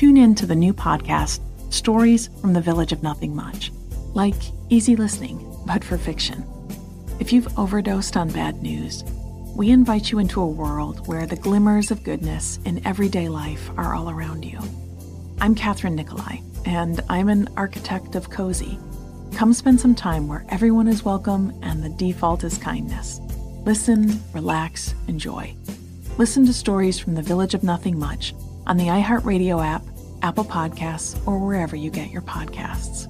tune in to the new podcast, Stories from the Village of Nothing Much. Like easy listening, but for fiction. If you've overdosed on bad news, we invite you into a world where the glimmers of goodness in everyday life are all around you. I'm Kathryn Nikolai, and I'm an architect of cozy. Come spend some time where everyone is welcome and the default is kindness. Listen, relax, enjoy. Listen to stories from the Village of Nothing Much on the iHeartRadio app, Apple Podcasts, or wherever you get your podcasts.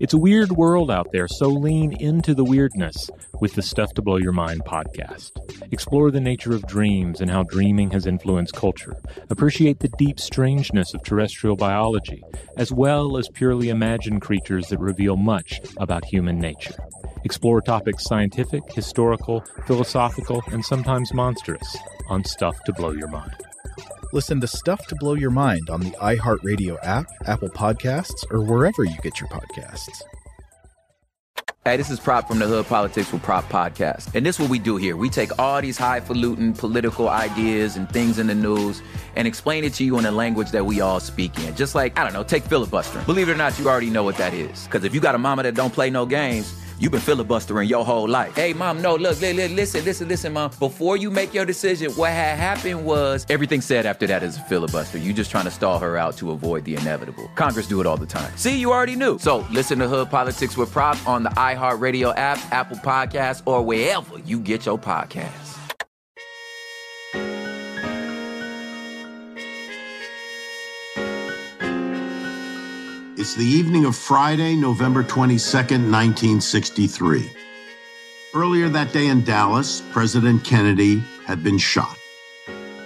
It's a weird world out there, so lean into the weirdness with the Stuff to Blow Your Mind podcast. Explore the nature of dreams and how dreaming has influenced culture. Appreciate the deep strangeness of terrestrial biology, as well as purely imagined creatures that reveal much about human nature. Explore topics scientific, historical, philosophical, and sometimes monstrous on Stuff to Blow Your Mind. Listen to Stuff to Blow Your Mind on the iHeartRadio app, Apple Podcasts, or wherever you get your podcasts. Hey, this is Prop from the Hood Politics with Prop Podcast. And this is what we do here. We take all these highfalutin political ideas and things in the news and explain it to you in a language that we all speak in. Just like, I don't know, take filibustering. Believe it or not, you already know what that is. Because if you got a mama that don't play no games, You've been filibustering your whole life. Hey, mom, no, look, listen, listen, listen, mom. Before you make your decision, what had happened was everything said after that is a filibuster. You just trying to stall her out to avoid the inevitable. Congress do it all the time. See, you already knew. So listen to Hood Politics with Prop on the iHeartRadio app, Apple Podcasts, or wherever you get your podcasts. It's the evening of Friday, November 22nd, 1963. Earlier that day in Dallas, President Kennedy had been shot.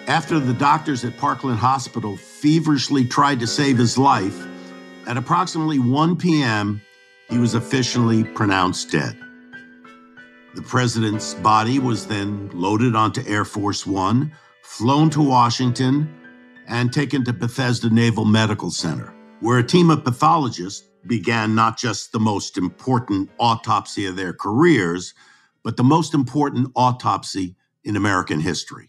After the doctors at Parkland Hospital feverishly tried to save his life, at approximately 1 p.m., he was officially pronounced dead. The president's body was then loaded onto Air Force One, flown to Washington, and taken to Bethesda Naval Medical Center where a team of pathologists began not just the most important autopsy of their careers, but the most important autopsy in American history.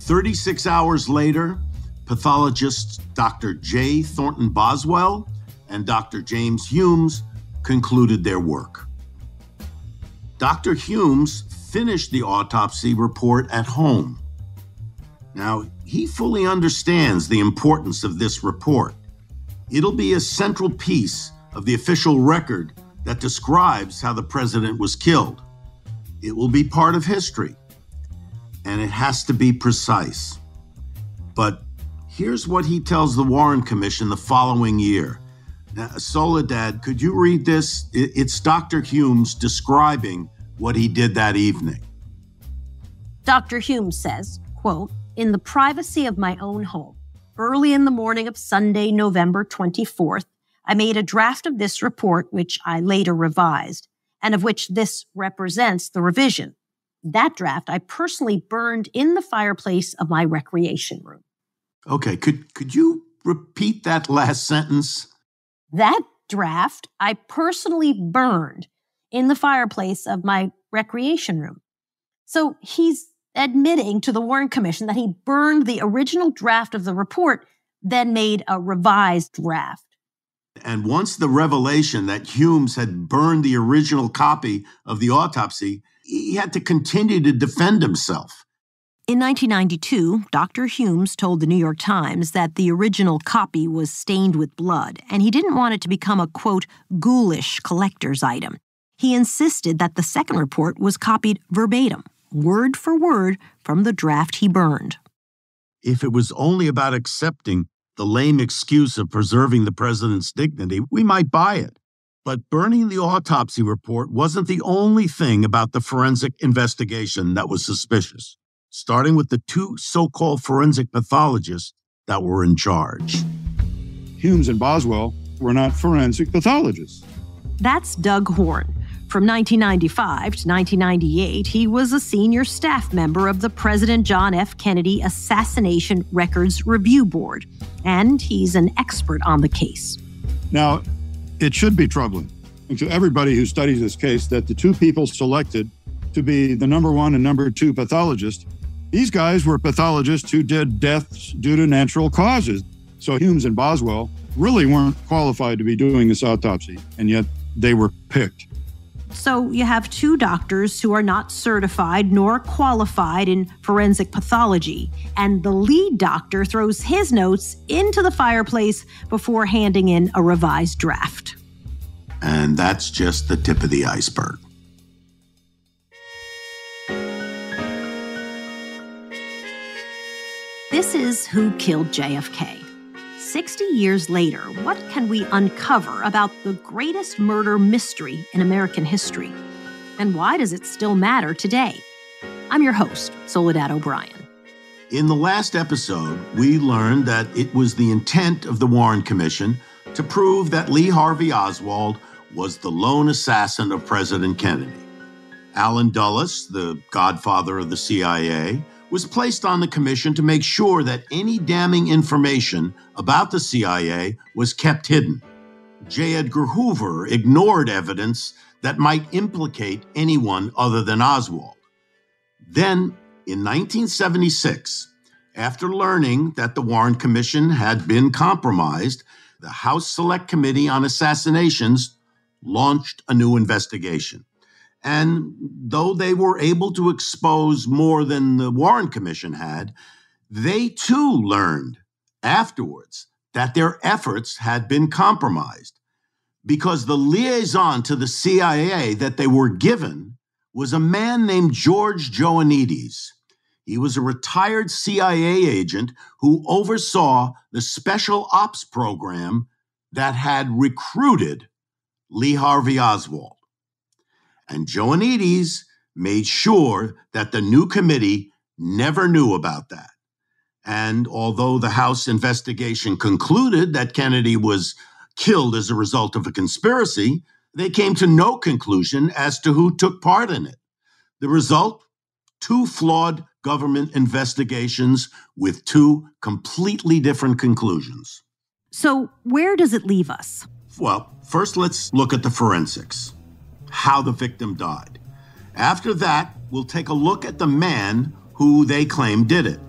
36 hours later, pathologists Dr. J. Thornton Boswell and Dr. James Humes concluded their work. Dr. Humes finished the autopsy report at home. Now, he fully understands the importance of this report. It'll be a central piece of the official record that describes how the president was killed. It will be part of history, and it has to be precise. But here's what he tells the Warren Commission the following year. Now, Soledad, could you read this? It's Dr. Humes describing what he did that evening. Dr. Humes says, quote, in the privacy of my own home. Early in the morning of Sunday, November 24th, I made a draft of this report, which I later revised, and of which this represents the revision. That draft I personally burned in the fireplace of my recreation room. Okay, could could you repeat that last sentence? That draft I personally burned in the fireplace of my recreation room. So he's admitting to the Warren Commission that he burned the original draft of the report, then made a revised draft. And once the revelation that Humes had burned the original copy of the autopsy, he had to continue to defend himself. In 1992, Dr. Humes told the New York Times that the original copy was stained with blood, and he didn't want it to become a, quote, ghoulish collector's item. He insisted that the second report was copied verbatim, word for word from the draft he burned. If it was only about accepting the lame excuse of preserving the president's dignity, we might buy it. But burning the autopsy report wasn't the only thing about the forensic investigation that was suspicious, starting with the two so called forensic pathologists that were in charge. Humes and Boswell were not forensic pathologists. That's Doug Horne from 1995 to 1998, he was a senior staff member of the President John F. Kennedy Assassination Records Review Board, and he's an expert on the case. Now, it should be troubling to everybody who studies this case that the two people selected to be the number one and number two pathologist These guys were pathologists who did deaths due to natural causes. So Humes and Boswell really weren't qualified to be doing this autopsy, and yet they were picked. So you have two doctors who are not certified nor qualified in forensic pathology, and the lead doctor throws his notes into the fireplace before handing in a revised draft. And that's just the tip of the iceberg. This is Who Killed JFK. 60 years later, what can we uncover about the greatest murder mystery in American history? And why does it still matter today? I'm your host, Soledad O'Brien. In the last episode, we learned that it was the intent of the Warren Commission to prove that Lee Harvey Oswald was the lone assassin of President Kennedy. Allen Dulles, the godfather of the CIA, was placed on the commission to make sure that any damning information about the CIA was kept hidden. J. Edgar Hoover ignored evidence that might implicate anyone other than Oswald. Then, in 1976, after learning that the Warren Commission had been compromised, the House Select Committee on Assassinations launched a new investigation. And though they were able to expose more than the Warren Commission had, they too learned afterwards that their efforts had been compromised because the liaison to the CIA that they were given was a man named George Joanides. He was a retired CIA agent who oversaw the special ops program that had recruited Lee Harvey Oswald. And Joanides made sure that the new committee never knew about that. And although the House investigation concluded that Kennedy was killed as a result of a conspiracy, they came to no conclusion as to who took part in it. The result two flawed government investigations with two completely different conclusions. So, where does it leave us? Well, first let's look at the forensics how the victim died. After that, we'll take a look at the man who they claim did it.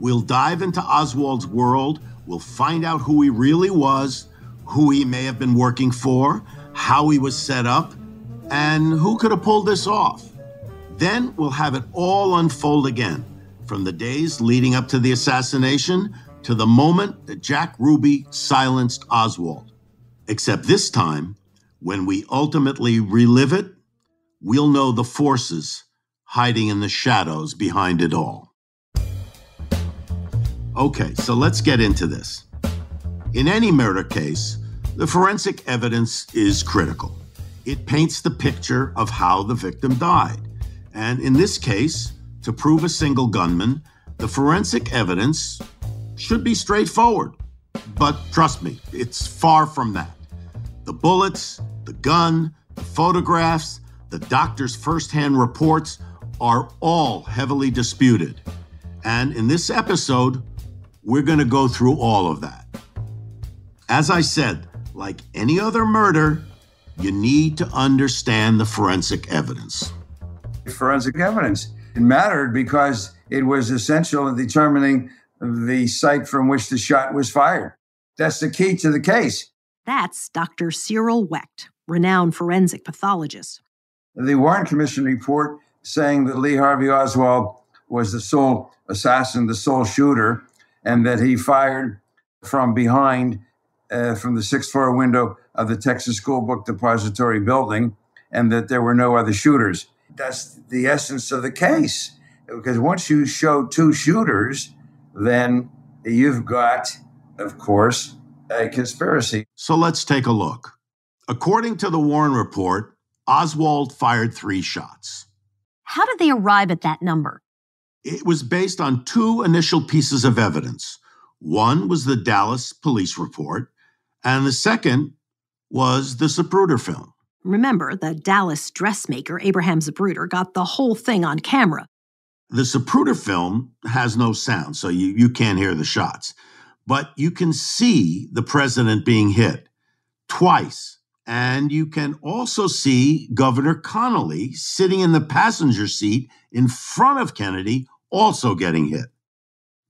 We'll dive into Oswald's world. We'll find out who he really was, who he may have been working for, how he was set up, and who could have pulled this off. Then we'll have it all unfold again, from the days leading up to the assassination to the moment that Jack Ruby silenced Oswald. Except this time, when we ultimately relive it, we'll know the forces hiding in the shadows behind it all. Okay, so let's get into this. In any murder case, the forensic evidence is critical. It paints the picture of how the victim died. And in this case, to prove a single gunman, the forensic evidence should be straightforward. But trust me, it's far from that. The bullets, the gun, the photographs, the doctor's firsthand reports are all heavily disputed. And in this episode, we're going to go through all of that. As I said, like any other murder, you need to understand the forensic evidence. Forensic evidence it mattered because it was essential in determining the site from which the shot was fired. That's the key to the case. That's Dr. Cyril Wecht, renowned forensic pathologist. The Warren Commission report saying that Lee Harvey Oswald was the sole assassin, the sole shooter, and that he fired from behind uh, from the sixth floor window of the Texas School Book Depository building, and that there were no other shooters. That's the essence of the case. Because once you show two shooters, then you've got, of course, a conspiracy. So let's take a look. According to the Warren report, Oswald fired three shots. How did they arrive at that number? It was based on two initial pieces of evidence. One was the Dallas police report, and the second was the Zapruder film. Remember, the Dallas dressmaker, Abraham Zapruder, got the whole thing on camera. The Zapruder film has no sound, so you, you can't hear the shots but you can see the president being hit twice. And you can also see Governor Connally sitting in the passenger seat in front of Kennedy also getting hit.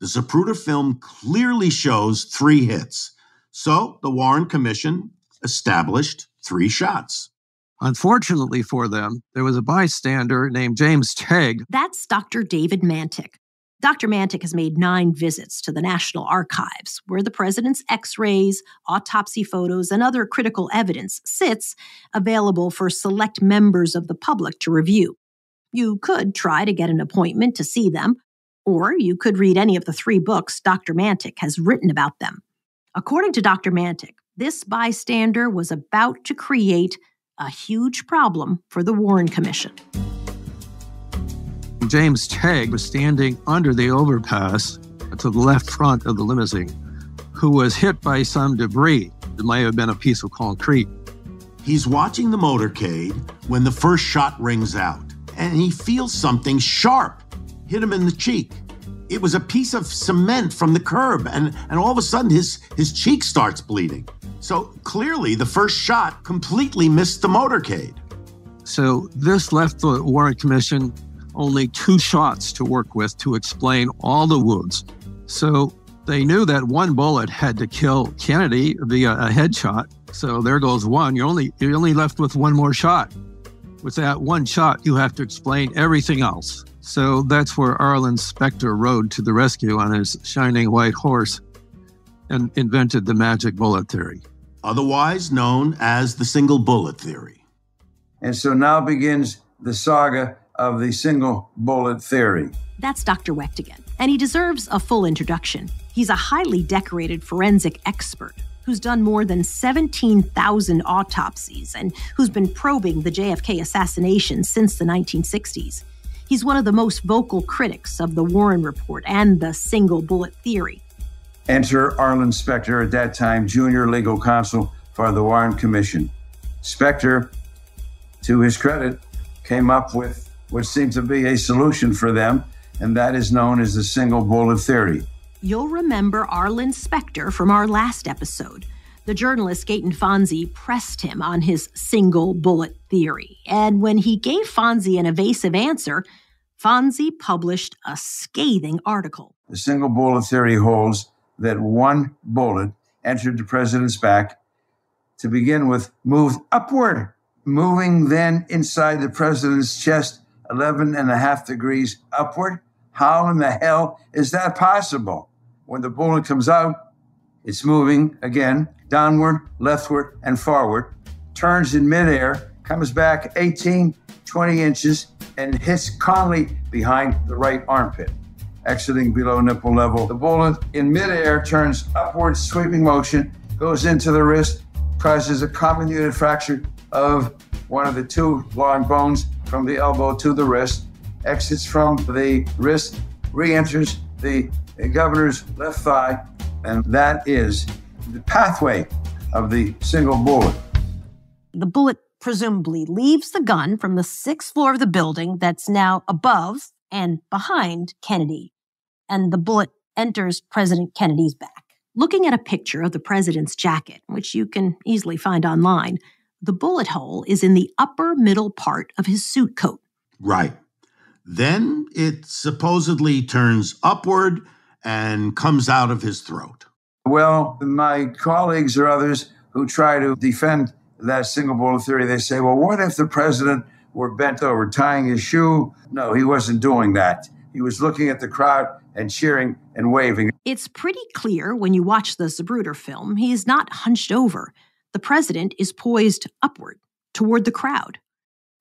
The Zapruder film clearly shows three hits. So the Warren Commission established three shots. Unfortunately for them, there was a bystander named James Tague. That's Dr. David Mantik. Dr. Mantik has made nine visits to the National Archives, where the president's x rays, autopsy photos, and other critical evidence sits available for select members of the public to review. You could try to get an appointment to see them, or you could read any of the three books Dr. Mantik has written about them. According to Dr. Mantik, this bystander was about to create a huge problem for the Warren Commission. James Tague was standing under the overpass to the left front of the limousine, who was hit by some debris. It might have been a piece of concrete. He's watching the motorcade when the first shot rings out, and he feels something sharp hit him in the cheek. It was a piece of cement from the curb, and, and all of a sudden his, his cheek starts bleeding. So clearly, the first shot completely missed the motorcade. So this left the Warren Commission only two shots to work with to explain all the wounds. So they knew that one bullet had to kill Kennedy via a headshot. So there goes one. You're only you're only left with one more shot. With that one shot, you have to explain everything else. So that's where Arlen Specter rode to the rescue on his shining white horse and invented the magic bullet theory. Otherwise known as the single bullet theory. And so now begins the saga of the single bullet theory. That's Dr. Wecht again, and he deserves a full introduction. He's a highly decorated forensic expert who's done more than 17,000 autopsies and who's been probing the JFK assassination since the 1960s. He's one of the most vocal critics of the Warren Report and the single bullet theory. Enter Arlen Specter, at that time junior legal counsel for the Warren Commission. Specter, to his credit, came up with what seemed to be a solution for them, and that is known as the single bullet theory. You'll remember Arlen Specter from our last episode. The journalist Gaeton Fonzi pressed him on his single bullet theory. And when he gave Fonzi an evasive answer, Fonzi published a scathing article. The single bullet theory holds that one bullet entered the president's back to begin with, moved upward, moving then inside the president's chest 11 and a half degrees upward. How in the hell is that possible? When the bullet comes out, it's moving again downward, leftward, and forward, turns in midair, comes back 18, 20 inches, and hits Connally behind the right armpit, exiting below nipple level. The bullet in midair turns upward, sweeping motion, goes into the wrist, causes a comminuted fracture of one of the two long bones from the elbow to the wrist, exits from the wrist, re enters the governor's left thigh, and that is the pathway of the single bullet. The bullet presumably leaves the gun from the sixth floor of the building that's now above and behind Kennedy, and the bullet enters President Kennedy's back. Looking at a picture of the president's jacket, which you can easily find online, the bullet hole is in the upper middle part of his suit coat. Right. Then it supposedly turns upward and comes out of his throat. Well, my colleagues or others who try to defend that single bullet theory, they say, well, what if the president were bent over tying his shoe? No, he wasn't doing that. He was looking at the crowd and cheering and waving. It's pretty clear when you watch the Zapruder film, he is not hunched over the president is poised upward toward the crowd.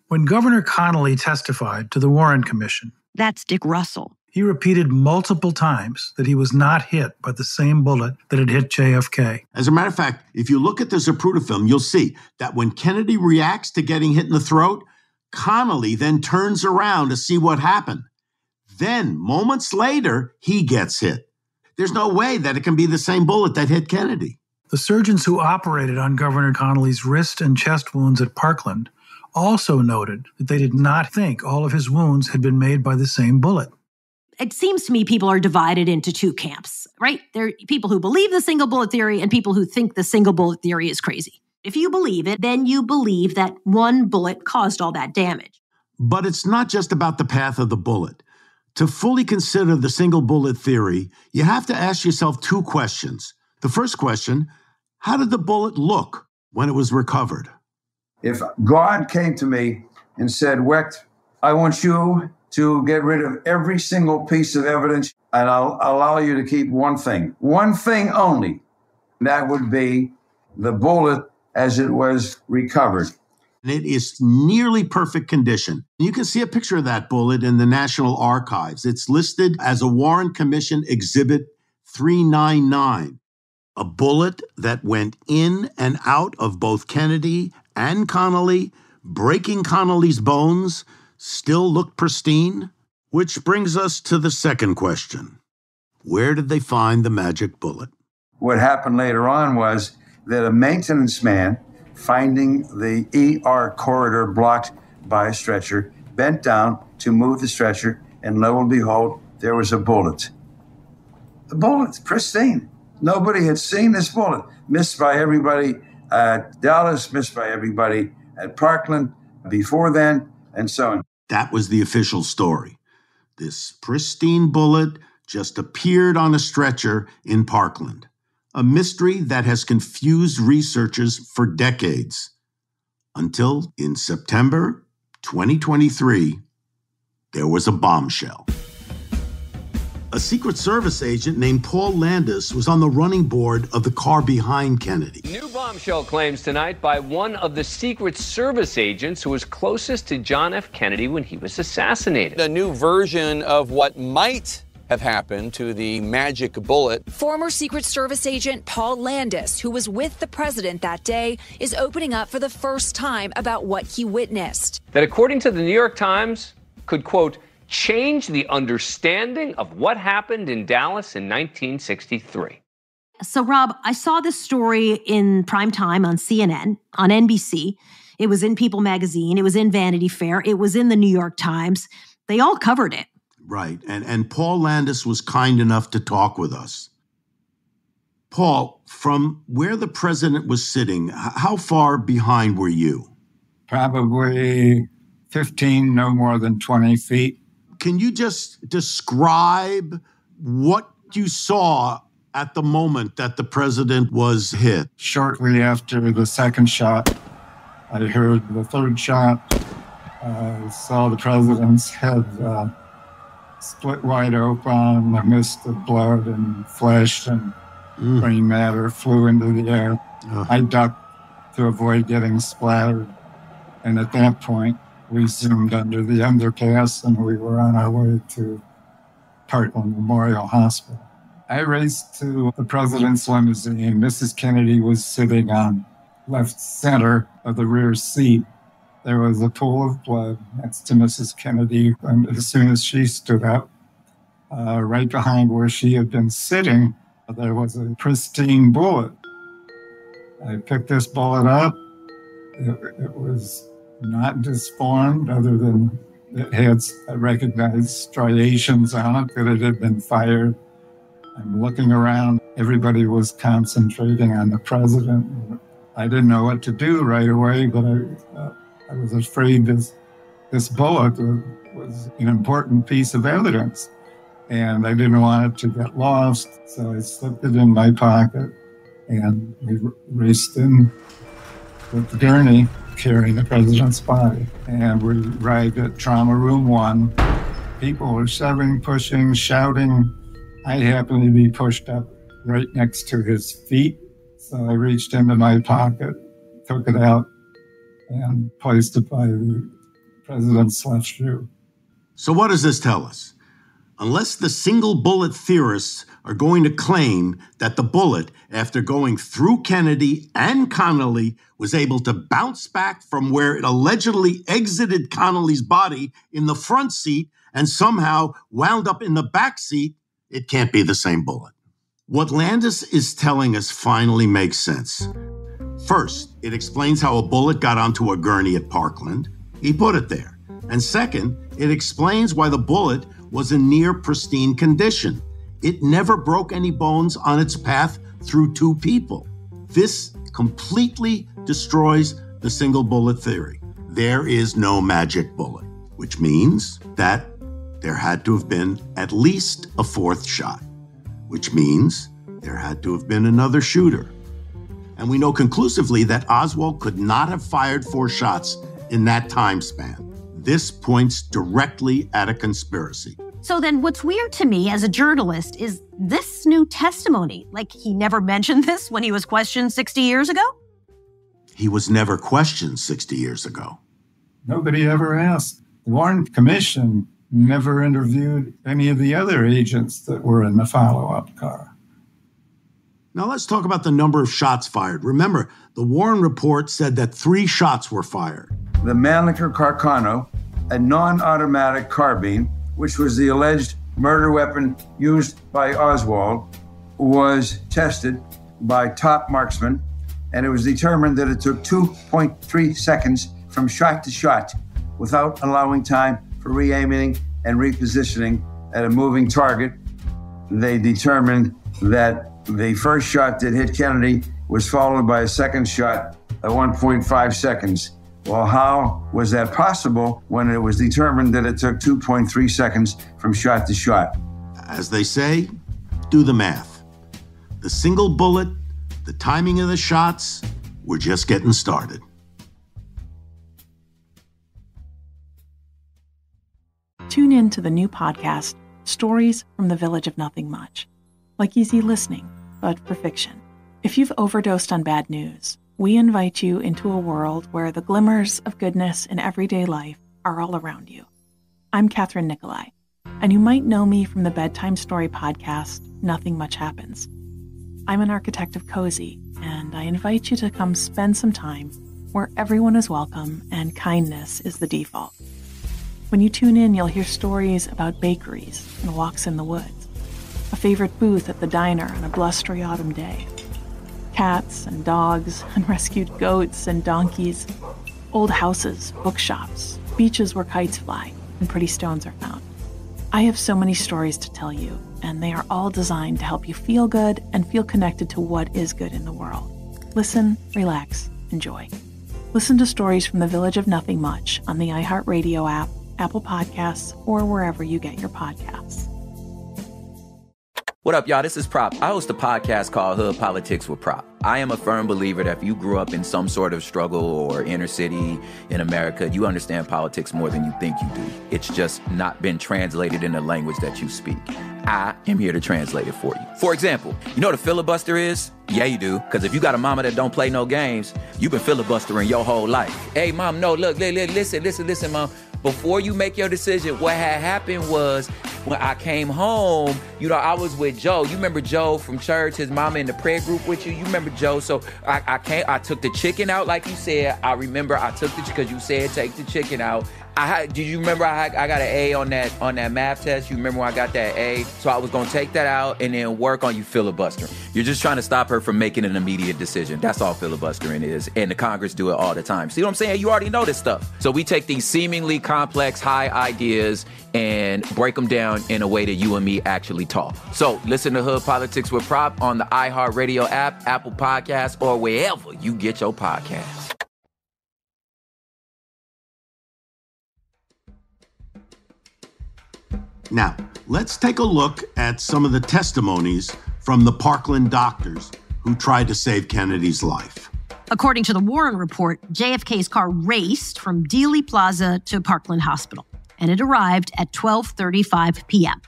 When Governor Connally testified to the Warren Commission, that's Dick Russell. He repeated multiple times that he was not hit by the same bullet that had hit JFK. As a matter of fact, if you look at the Zapruder film, you'll see that when Kennedy reacts to getting hit in the throat, Connally then turns around to see what happened. Then, moments later, he gets hit. There's no way that it can be the same bullet that hit Kennedy. The surgeons who operated on Governor Connally's wrist and chest wounds at Parkland also noted that they did not think all of his wounds had been made by the same bullet. It seems to me people are divided into two camps, right? There are people who believe the single bullet theory and people who think the single bullet theory is crazy. If you believe it, then you believe that one bullet caused all that damage. But it's not just about the path of the bullet. To fully consider the single bullet theory, you have to ask yourself two questions. The first question How did the bullet look when it was recovered? If God came to me and said, Wecht, I want you to get rid of every single piece of evidence, and I'll allow you to keep one thing, one thing only. That would be the bullet as it was recovered. And it is nearly perfect condition. You can see a picture of that bullet in the National Archives. It's listed as a Warren Commission Exhibit 399, a bullet that went in and out of both Kennedy and Connally, breaking Connally's bones, still looked pristine. Which brings us to the second question Where did they find the magic bullet? What happened later on was that a maintenance man, finding the ER corridor blocked by a stretcher, bent down to move the stretcher, and lo and behold, there was a bullet. The bullet, pristine. Nobody had seen this bullet. Missed by everybody at Dallas, missed by everybody at Parkland before then, and so on. That was the official story. This pristine bullet just appeared on a stretcher in Parkland, a mystery that has confused researchers for decades. Until in September 2023, there was a bombshell. A Secret Service agent named Paul Landis was on the running board of the car behind Kennedy. New bombshell claims tonight by one of the Secret Service agents who was closest to John F. Kennedy when he was assassinated. A new version of what might have happened to the magic bullet. Former Secret Service agent Paul Landis, who was with the president that day, is opening up for the first time about what he witnessed. That, according to the New York Times, could, quote, change the understanding of what happened in Dallas in 1963. So, Rob, I saw this story in prime time on CNN, on NBC. It was in People magazine, it was in Vanity Fair, it was in the New York Times. They all covered it. Right. And, and Paul Landis was kind enough to talk with us. Paul, from where the president was sitting, how far behind were you? Probably 15, no more than 20 feet. Can you just describe what you saw at the moment that the president was hit? Shortly after the second shot, I heard the third shot. I saw the president's head uh, split wide open, a mist of blood and flesh and mm. green matter flew into the air. Oh. I ducked to avoid getting splattered. And at that point, we zoomed under the underpass and we were on our way to Parkland Memorial Hospital. I raced to the president's limousine. Mrs. Kennedy was sitting on left center of the rear seat. There was a pool of blood next to Mrs. Kennedy. And as soon as she stood up, uh, right behind where she had been sitting, there was a pristine bullet. I picked this bullet up. It, it was not disformed, other than it had recognized striations on it that it had been fired. I'm looking around. Everybody was concentrating on the president. I didn't know what to do right away, but I, uh, I was afraid this, this bullet was an important piece of evidence. And I didn't want it to get lost. So I slipped it in my pocket and we raced in with the gurney carrying the president's body. And we arrived at trauma room one. People were shoving, pushing, shouting. I happened to be pushed up right next to his feet. So I reached into my pocket, took it out, and placed it by the president's left shoe. So, what does this tell us? Unless the single bullet theorists are going to claim that the bullet, after going through Kennedy and Connally, was able to bounce back from where it allegedly exited Connally's body in the front seat and somehow wound up in the back seat, it can't be the same bullet. What Landis is telling us finally makes sense. First, it explains how a bullet got onto a gurney at Parkland. He put it there. And second, it explains why the bullet was in near pristine condition. It never broke any bones on its path through two people. This completely destroys the single bullet theory. There is no magic bullet, which means that there had to have been at least a fourth shot, which means there had to have been another shooter. And we know conclusively that Oswald could not have fired four shots in that time span. This points directly at a conspiracy. So then what's weird to me as a journalist is this new testimony. Like he never mentioned this when he was questioned 60 years ago? He was never questioned 60 years ago. Nobody ever asked. The Warren Commission never interviewed any of the other agents that were in the follow up car. Now let's talk about the number of shots fired. Remember, the Warren report said that three shots were fired. The Mannlicher Carcano, a non automatic carbine, which was the alleged murder weapon used by Oswald, was tested by top marksmen, and it was determined that it took 2.3 seconds from shot to shot without allowing time for re aiming and repositioning at a moving target. They determined that the first shot that hit Kennedy was followed by a second shot at 1.5 seconds. Well, how was that possible when it was determined that it took 2.3 seconds from shot to shot? As they say, do the math. The single bullet, the timing of the shots, we're just getting started. Tune in to the new podcast, Stories from the Village of Nothing Much, like easy listening, but for fiction. If you've overdosed on bad news, we invite you into a world where the glimmers of goodness in everyday life are all around you. I'm Kathryn Nikolai, and you might know me from the bedtime story podcast, Nothing Much Happens. I'm an architect of cozy, and I invite you to come spend some time where everyone is welcome and kindness is the default. When you tune in, you'll hear stories about bakeries and walks in the woods, a favorite booth at the diner on a blustery autumn day, cats and dogs and rescued goats and donkeys, old houses, bookshops, beaches where kites fly, and pretty stones are found. I have so many stories to tell you, and they are all designed to help you feel good and feel connected to what is good in the world. Listen, relax, enjoy. Listen to stories from the Village of Nothing Much on the iHeartRadio app Apple Podcasts, or wherever you get your podcasts. What up, y'all? This is Prop. I host a podcast called Hood Politics with Prop. I am a firm believer that if you grew up in some sort of struggle or inner city in America, you understand politics more than you think you do. It's just not been translated in the language that you speak. I am here to translate it for you. For example, you know what a filibuster is? Yeah, you do. Because if you got a mama that don't play no games, you've been filibustering your whole life. Hey, mom, no, look, listen, listen, listen, mom before you make your decision, what had happened was when I came home, you know, I was with Joe. You remember Joe from church, his mama in the prayer group with you. You remember Joe. So I, I came, I took the chicken out, like you said. I remember I took the because you said take the chicken out. I had, do you remember I, I got an A on that on that math test? You remember when I got that A? So I was gonna take that out and then work on you filibustering. You're just trying to stop her from making an immediate decision. That's all filibustering is. And the Congress do it all the time. See what I'm saying? You already know this stuff. So we take these seemingly complex, high ideas and break them down in a way that you and me actually talk. So listen to Hood Politics with Prop on the iHeartRadio app, Apple Podcasts, or wherever you get your podcasts. Now, let's take a look at some of the testimonies from the Parkland doctors who tried to save Kennedy's life. According to the Warren report, JFK's car raced from Dealey Plaza to Parkland Hospital, and it arrived at 12:35 p.m.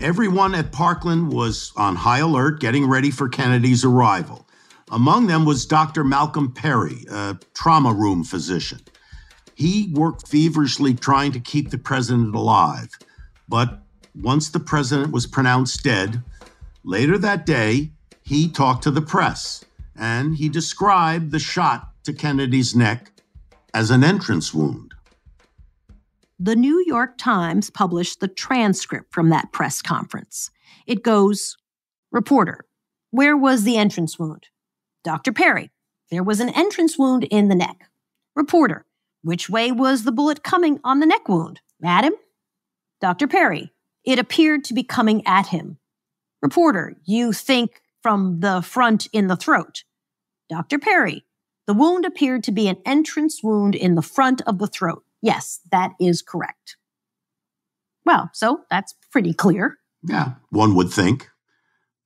Everyone at Parkland was on high alert, getting ready for Kennedy's arrival. Among them was Dr. Malcolm Perry, a trauma room physician. He worked feverishly trying to keep the president alive. But once the president was pronounced dead, later that day, he talked to the press and he described the shot to Kennedy's neck as an entrance wound. The New York Times published the transcript from that press conference. It goes Reporter, where was the entrance wound? Dr. Perry, there was an entrance wound in the neck. Reporter, which way was the bullet coming on the neck wound? Madam, Dr. Perry, it appeared to be coming at him. Reporter, you think from the front in the throat. Dr. Perry, the wound appeared to be an entrance wound in the front of the throat. Yes, that is correct. Well, so that's pretty clear. Yeah, one would think.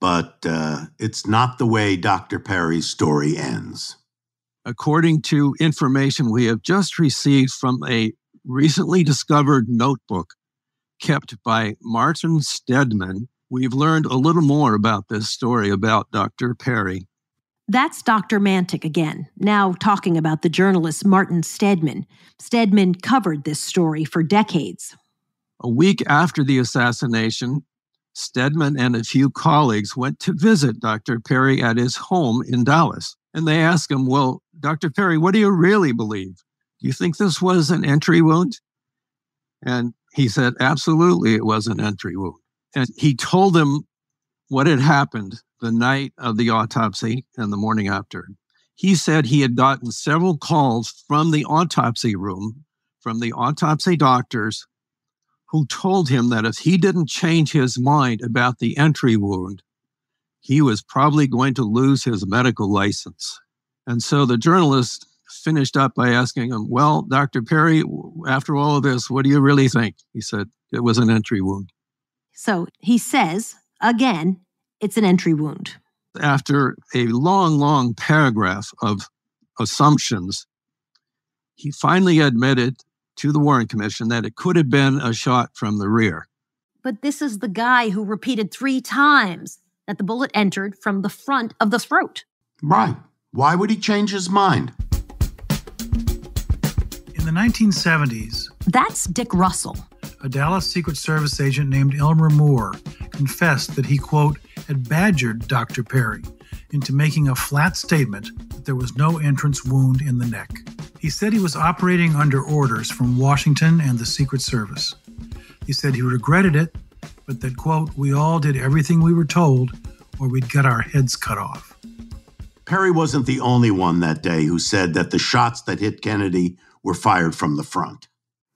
But uh, it's not the way Dr. Perry's story ends. According to information we have just received from a recently discovered notebook kept by Martin Steadman, we've learned a little more about this story about Dr. Perry. That's Dr. Mantik again, now talking about the journalist Martin Steadman. Steadman covered this story for decades. A week after the assassination, Steadman and a few colleagues went to visit Dr. Perry at his home in Dallas. And they asked him, Well, Dr. Perry, what do you really believe? Do you think this was an entry wound? And he said, Absolutely, it was an entry wound. And he told them what had happened the night of the autopsy and the morning after. He said he had gotten several calls from the autopsy room, from the autopsy doctors, who told him that if he didn't change his mind about the entry wound, he was probably going to lose his medical license. And so the journalist finished up by asking him, Well, Dr. Perry, after all of this, what do you really think? He said, It was an entry wound. So he says, again, it's an entry wound. After a long, long paragraph of assumptions, he finally admitted to the Warren Commission that it could have been a shot from the rear. But this is the guy who repeated three times that the bullet entered from the front of the throat. Right. Why would he change his mind? In the 1970s, That's Dick Russell. a Dallas Secret Service agent named Elmer Moore confessed that he, quote, had badgered Dr. Perry into making a flat statement that there was no entrance wound in the neck. He said he was operating under orders from Washington and the Secret Service. He said he regretted it, but that, quote, we all did everything we were told or we'd get our heads cut off. Perry wasn't the only one that day who said that the shots that hit Kennedy were fired from the front.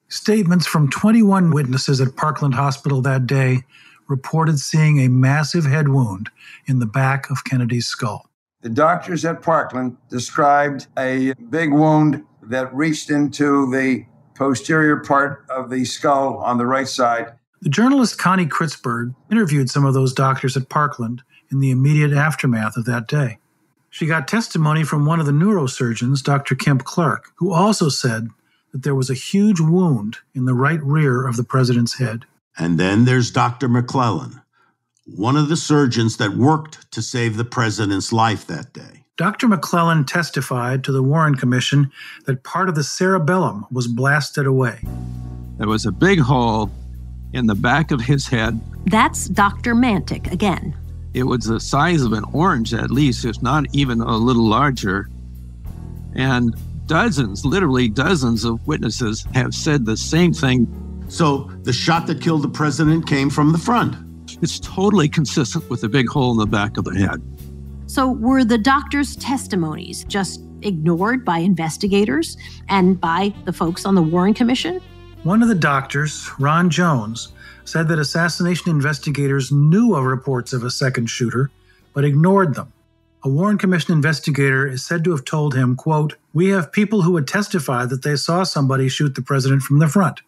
Statements from 21 witnesses at Parkland Hospital that day reported seeing a massive head wound in the back of Kennedy's skull. The doctors at Parkland described a big wound that reached into the posterior part of the skull on the right side. The journalist Connie Kritzberg interviewed some of those doctors at Parkland in the immediate aftermath of that day. She got testimony from one of the neurosurgeons, Dr. Kemp Clark, who also said that there was a huge wound in the right rear of the president's head. And then there's Dr. McClelland, one of the surgeons that worked to save the president's life that day. Dr. McClelland testified to the Warren Commission that part of the cerebellum was blasted away. There was a big hole in the back of his head. That's Dr. Mantik again. It was the size of an orange, at least, if not even a little larger. And dozens, literally dozens of witnesses have said the same thing. So the shot that killed the president came from the front. It's totally consistent with the big hole in the back of the head. So were the doctors' testimonies just ignored by investigators and by the folks on the Warren Commission? One of the doctors, Ron Jones, said that assassination investigators knew of reports of a second shooter, but ignored them. A Warren Commission investigator is said to have told him, quote, We have people who would testify that they saw somebody shoot the president from the front,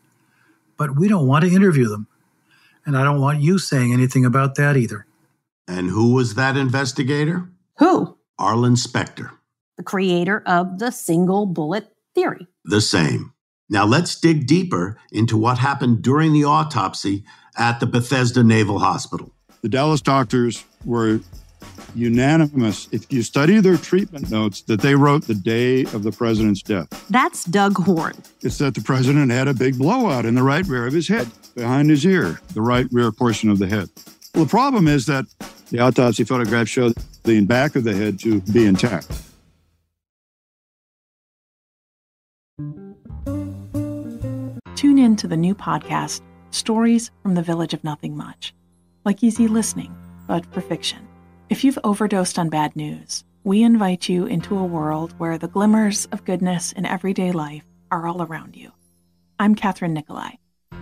but we don't want to interview them. And I don't want you saying anything about that either. And who was that investigator? Who? Arlen Specter. The creator of the single bullet theory. The same. Now let's dig deeper into what happened during the autopsy at the Bethesda Naval Hospital. The Dallas doctors were unanimous, if you study their treatment notes, that they wrote the day of the president's death. That's Doug Horne. It's that the president had a big blowout in the right rear of his head, behind his ear, the right rear portion of the head. Well, the problem is that the autopsy photographs show the back of the head to be intact. Tune in to the new podcast, Stories from the Village of Nothing Much, like easy listening, but for fiction. If you've overdosed on bad news, we invite you into a world where the glimmers of goodness in everyday life are all around you. I'm Kathryn Nikolai,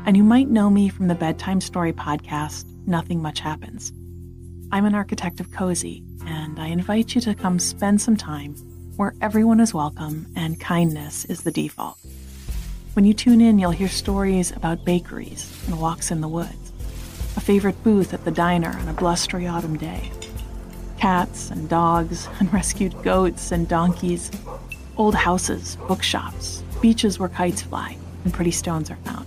and you might know me from the bedtime story podcast, Nothing Much Happens. I'm an architect of cozy, and I invite you to come spend some time where everyone is welcome and kindness is the default. When you tune in, you'll hear stories about bakeries and walks in the woods, a favorite booth at the diner on a blustery autumn day, cats and dogs and rescued goats and donkeys, old houses, bookshops, beaches where kites fly, and pretty stones are found.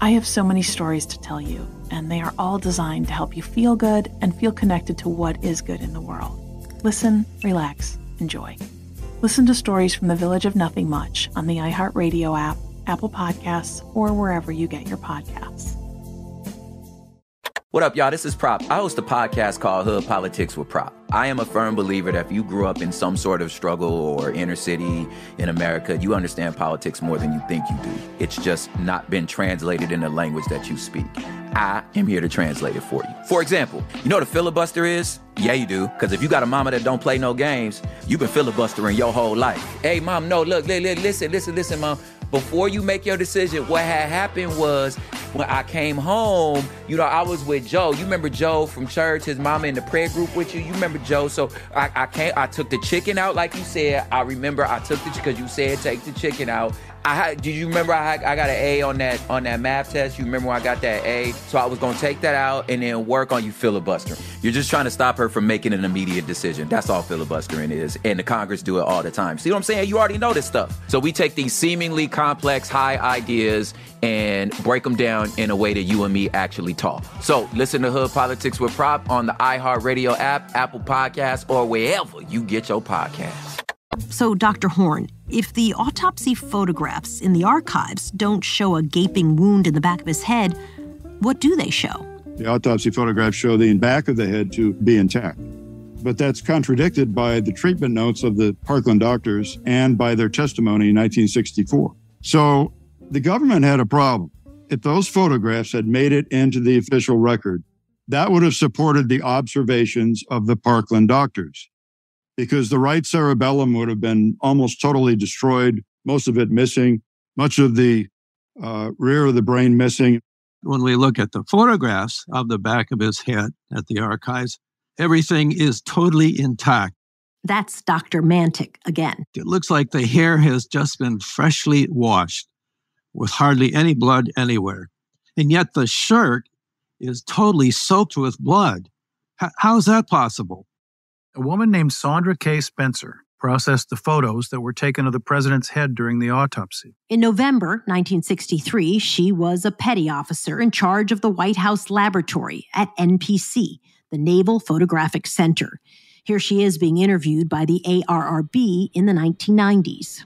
I have so many stories to tell you, and they are all designed to help you feel good and feel connected to what is good in the world. Listen, relax, enjoy. Listen to stories from the Village of Nothing Much on the iHeartRadio app Apple Podcasts, or wherever you get your podcasts. What up, y'all? This is Prop. I host a podcast called Hood Politics with Prop. I am a firm believer that if you grew up in some sort of struggle or inner city in America, you understand politics more than you think you do. It's just not been translated in the language that you speak. I am here to translate it for you. For example, you know what a filibuster is? Yeah, you do. Because if you got a mama that don't play no games, you've been filibustering your whole life. Hey, mom, no, look, listen, listen, listen, mom before you make your decision, what had happened was when I came home, you know, I was with Joe. You remember Joe from church, his mama in the prayer group with you. You remember Joe. So I, I came, I took the chicken out, like you said. I remember I took the because you said take the chicken out. I had, do you remember I, I got an A on that on that math test? You remember when I got that A? So I was gonna take that out and then work on you filibustering. You're just trying to stop her from making an immediate decision. That's all filibustering is. And the Congress do it all the time. See what I'm saying? You already know this stuff. So we take these seemingly complex, high ideas and break them down in a way that you and me actually talk. So listen to Hood Politics with Prop on the iHeartRadio app, Apple Podcasts, or wherever you get your podcasts. So, Dr. Horne, if the autopsy photographs in the archives don't show a gaping wound in the back of his head, what do they show? The autopsy photographs show the back of the head to be intact. But that's contradicted by the treatment notes of the Parkland doctors and by their testimony in 1964. So the government had a problem. If those photographs had made it into the official record, that would have supported the observations of the Parkland doctors because the right cerebellum would have been almost totally destroyed, most of it missing, much of the uh, rear of the brain missing. When we look at the photographs of the back of his head at the archives, everything is totally intact. That's Dr. Mantik again. It looks like the hair has just been freshly washed with hardly any blood anywhere. And yet the shirt is totally soaked with blood. H- how is that possible? A woman named Saundra K. Spencer processed the photos that were taken of the president's head during the autopsy. In November 1963, she was a petty officer in charge of the White House laboratory at NPC, the Naval Photographic Center. Here she is being interviewed by the ARRB in the 1990s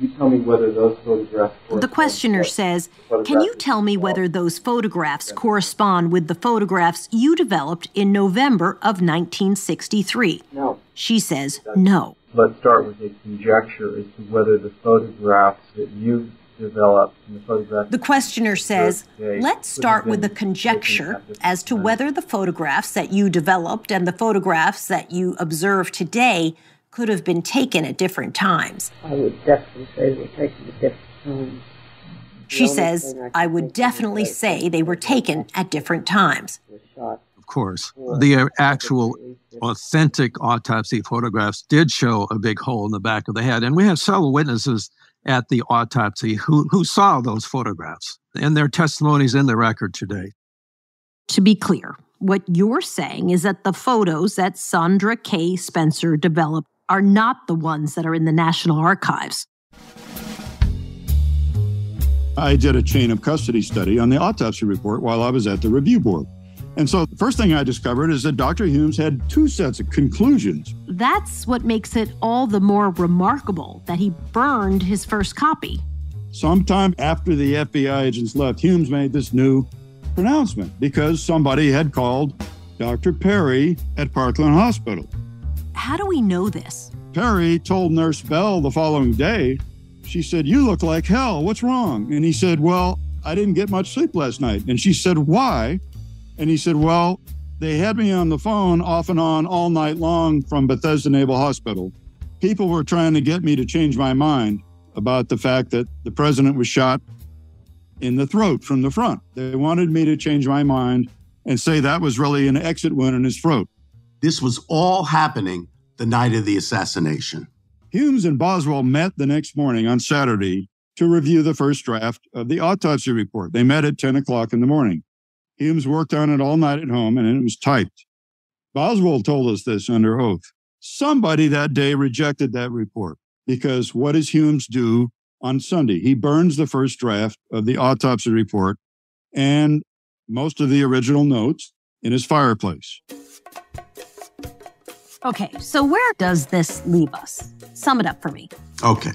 you tell me whether those photographs The questioner says, Can you tell me whether those photographs correspond with the photographs you developed in November of 1963? No. She says, No. Let's start with a conjecture as to whether the photographs that you developed in the photographs. The questioner says, Let's start with the conjecture as to whether the photographs that you developed and the photographs that you observe today could have been taken at different times. I would definitely say they were taken at different times. She says, I would definitely say they were taken at different times. Of course, the actual authentic autopsy photographs did show a big hole in the back of the head. And we have several witnesses at the autopsy who, who saw those photographs, and their testimonies in the record today. To be clear, what you're saying is that the photos that Saundra K. Spencer developed are not the ones that are in the National Archives. I did a chain of custody study on the autopsy report while I was at the review board. And so the first thing I discovered is that Dr. Humes had two sets of conclusions. That's what makes it all the more remarkable that he burned his first copy. Sometime after the FBI agents left, Humes made this new pronouncement because somebody had called Dr. Perry at Parkland Hospital. How do we know this? Perry told Nurse Bell the following day, she said, You look like hell. What's wrong? And he said, Well, I didn't get much sleep last night. And she said, Why? And he said, Well, they had me on the phone off and on all night long from Bethesda Naval Hospital. People were trying to get me to change my mind about the fact that the president was shot in the throat from the front. They wanted me to change my mind and say that was really an exit wound in his throat. This was all happening the night of the assassination. Humes and Boswell met the next morning on Saturday to review the first draft of the autopsy report. They met at 10 o'clock in the morning. Humes worked on it all night at home and it was typed. Boswell told us this under oath. Somebody that day rejected that report because what does Humes do on Sunday? He burns the first draft of the autopsy report and most of the original notes in his fireplace. Okay, so where does this leave us? Sum it up for me. Okay.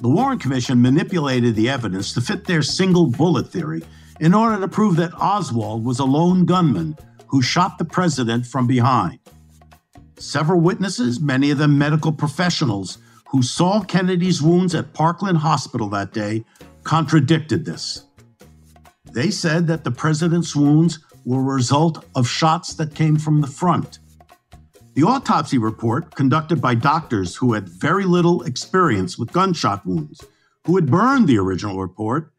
The Warren Commission manipulated the evidence to fit their single bullet theory in order to prove that Oswald was a lone gunman who shot the president from behind. Several witnesses, many of them medical professionals, who saw Kennedy's wounds at Parkland Hospital that day, contradicted this. They said that the president's wounds were a result of shots that came from the front. The autopsy report, conducted by doctors who had very little experience with gunshot wounds, who had burned the original report,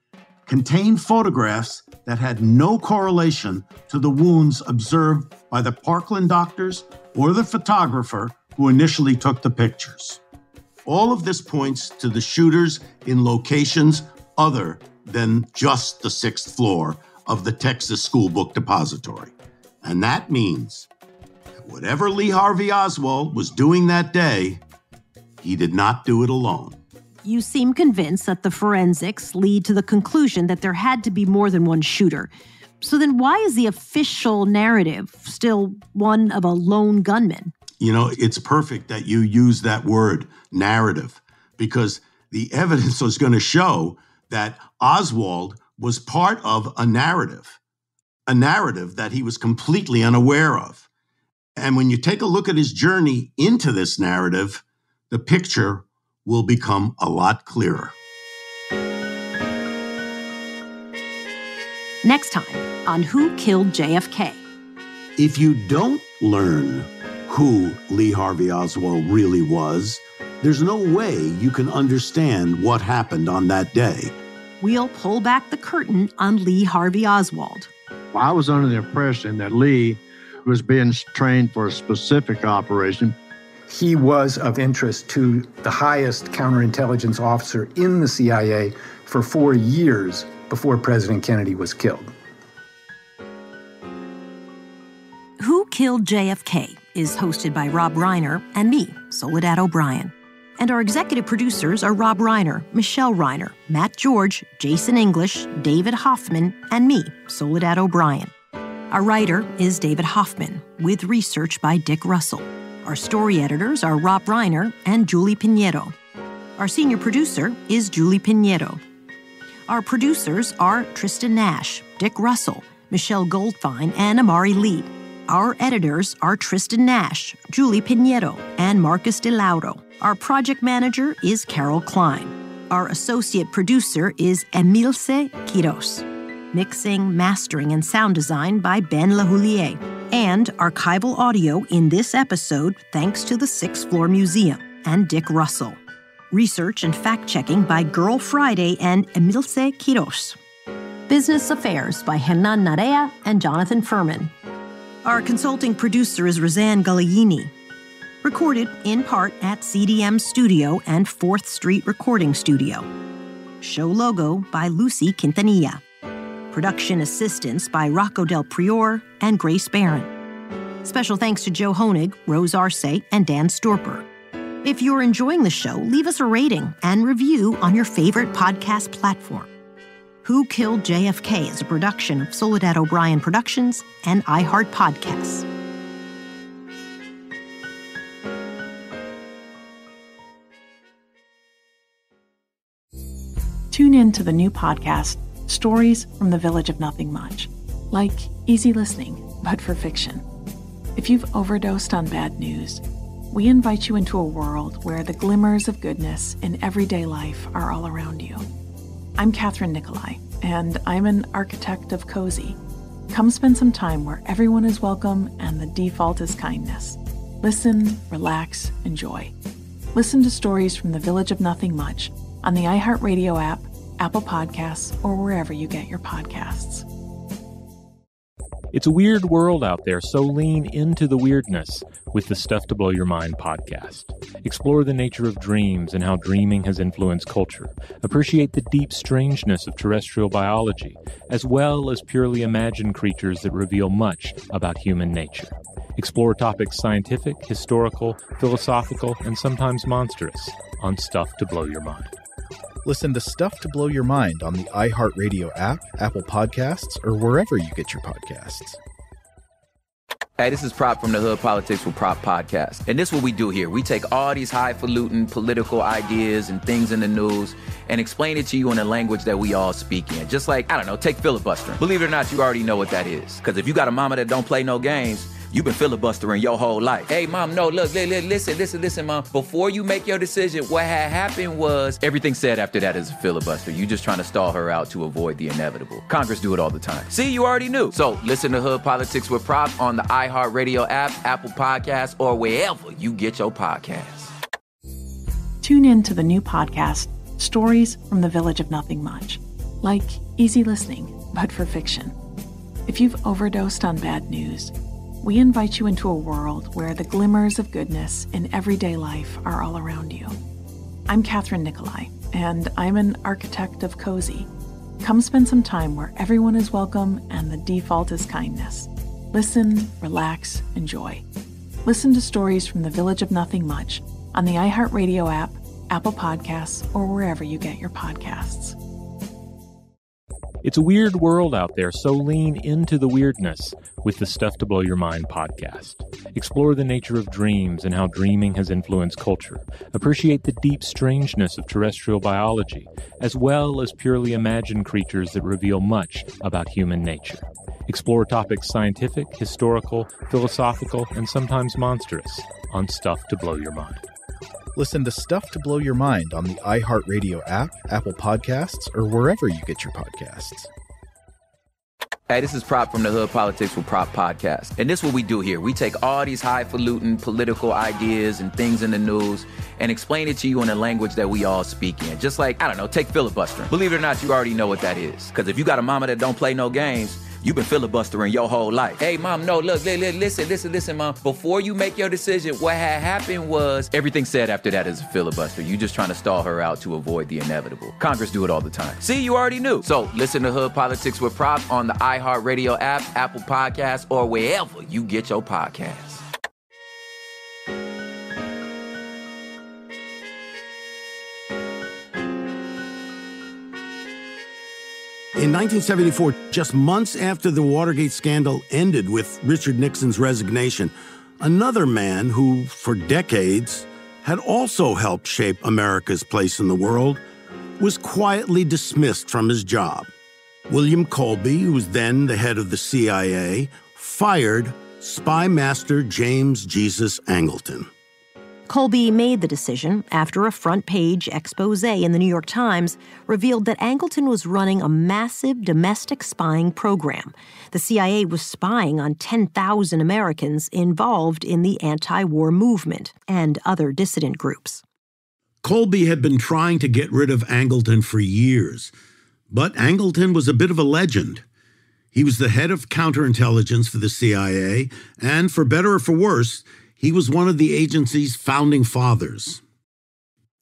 contained photographs that had no correlation to the wounds observed by the Parkland doctors or the photographer who initially took the pictures. All of this points to the shooters in locations other than just the sixth floor of the Texas School Book Depository. And that means whatever Lee Harvey Oswald was doing that day, he did not do it alone. You seem convinced that the forensics lead to the conclusion that there had to be more than one shooter. So then, why is the official narrative still one of a lone gunman? You know, it's perfect that you use that word, narrative, because the evidence was going to show that Oswald was part of a narrative, a narrative that he was completely unaware of. And when you take a look at his journey into this narrative, the picture will become a lot clearer. Next time on Who Killed JFK. If you don't learn who Lee Harvey Oswald really was, there's no way you can understand what happened on that day. We'll pull back the curtain on Lee Harvey Oswald. Well, I was under the impression that Lee was being trained for a specific operation. He was of interest to the highest counterintelligence officer in the CIA for four years before President Kennedy was killed. Who Killed JFK is hosted by Rob Reiner and me, Soledad O'Brien. And our executive producers are Rob Reiner, Michelle Reiner, Matt George, Jason English, David Hoffman, and me, Soledad O'Brien. Our writer is David Hoffman, with research by Dick Russell. Our story editors are Rob Reiner and Julie Pinheiro. Our senior producer is Julie Pinheiro. Our producers are Tristan Nash, Dick Russell, Michelle Goldfine, and Amari Lee. Our editors are Tristan Nash, Julie Pinheiro, and Marcus DeLauro. Our project manager is Carol Klein. Our associate producer is Emilce Quiros. Mixing, mastering, and sound design by Ben Lahoulier. And archival audio in this episode thanks to the Sixth Floor Museum and Dick Russell. Research and fact checking by Girl Friday and Emilce Quiros. Business Affairs by Hernan Narea and Jonathan Furman. Our consulting producer is Roseanne Galiini. Recorded in part at CDM Studio and 4th Street Recording Studio. Show logo by Lucy Quintanilla. Production assistance by Rocco Del Prior and Grace Barron. Special thanks to Joe Honig, Rose Arce, and Dan Storper. If you're enjoying the show, leave us a rating and review on your favorite podcast platform. Who Killed JFK is a production of Soledad O'Brien Productions and iHeart Podcasts. Tune in to the new podcast, Stories from the Village of Nothing Much, like easy listening, but for fiction. If you've overdosed on bad news, we invite you into a world where the glimmers of goodness in everyday life are all around you. I'm Kathryn Nicolai, and I'm an architect of cozy. Come spend some time where everyone is welcome and the default is kindness. Listen, relax, enjoy. Listen to stories from the Village of Nothing Much on the iHeartRadio app, Apple Podcasts, or wherever you get your podcasts. It's a weird world out there, so lean into the weirdness with the Stuff to Blow Your Mind podcast. Explore the nature of dreams and how dreaming has influenced culture. Appreciate the deep strangeness of terrestrial biology, as well as purely imagined creatures that reveal much about human nature. Explore topics scientific, historical, philosophical, and sometimes monstrous on Stuff to Blow Your Mind. Listen to Stuff to Blow Your Mind on the iHeartRadio app, Apple Podcasts, or wherever you get your podcasts. Hey, this is Prop from the Hood Politics with Prop Podcast. And this is what we do here. We take all these highfalutin political ideas and things in the news and explain it to you in a language that we all speak in. Just like, I don't know, take filibustering. Believe it or not, you already know what that is. Because if you got a mama that don't play no games, You've been filibustering your whole life. Hey, mom, no, look, listen, listen, listen, mom. Before you make your decision, what had happened was everything said after that is a filibuster. You're just trying to stall her out to avoid the inevitable. Congress do it all the time. See, you already knew. So listen to Hood Politics with Prop on the iHeartRadio app, Apple Podcasts, or wherever you get your podcasts. Tune in to the new podcast, Stories from the Village of Nothing Much, like easy listening, but for fiction. If you've overdosed on bad news, we invite you into a world where the glimmers of goodness in everyday life are all around you. I'm Kathryn Nicolai, and I'm an architect of cozy. Come spend some time where everyone is welcome and the default is kindness. Listen, relax, enjoy. Listen to stories from the Village of Nothing Much on the iHeartRadio app, Apple Podcasts, or wherever you get your podcasts. It's a weird world out there, so lean into the weirdness with the Stuff to Blow Your Mind podcast. Explore the nature of dreams and how dreaming has influenced culture. Appreciate the deep strangeness of terrestrial biology, as well as purely imagined creatures that reveal much about human nature. Explore topics scientific, historical, philosophical, and sometimes monstrous on Stuff to Blow Your Mind. Listen to Stuff to Blow Your Mind on the iHeartRadio app, Apple Podcasts, or wherever you get your podcasts. Hey, this is Prop from the Hood Politics with Prop Podcast. And this is what we do here. We take all these highfalutin political ideas and things in the news and explain it to you in a language that we all speak in. Just like, I don't know, take filibustering. Believe it or not, you already know what that is. Because if you got a mama that don't play no games, You've been filibustering your whole life. Hey, mom, no, look, listen, listen, listen, mom. Before you make your decision, what had happened was everything said after that is a filibuster. You just trying to stall her out to avoid the inevitable. Congress do it all the time. See, you already knew. So listen to Hood Politics with Prop on the iHeartRadio app, Apple Podcasts, or wherever you get your podcasts. In 1974, just months after the Watergate scandal ended with Richard Nixon's resignation, another man who, for decades, had also helped shape America's place in the world was quietly dismissed from his job. William Colby, who was then the head of the CIA, fired spy master James Jesus Angleton. Colby made the decision after a front page expose in the New York Times revealed that Angleton was running a massive domestic spying program. The CIA was spying on 10,000 Americans involved in the anti war movement and other dissident groups. Colby had been trying to get rid of Angleton for years, but Angleton was a bit of a legend. He was the head of counterintelligence for the CIA, and for better or for worse, he was one of the agency's founding fathers.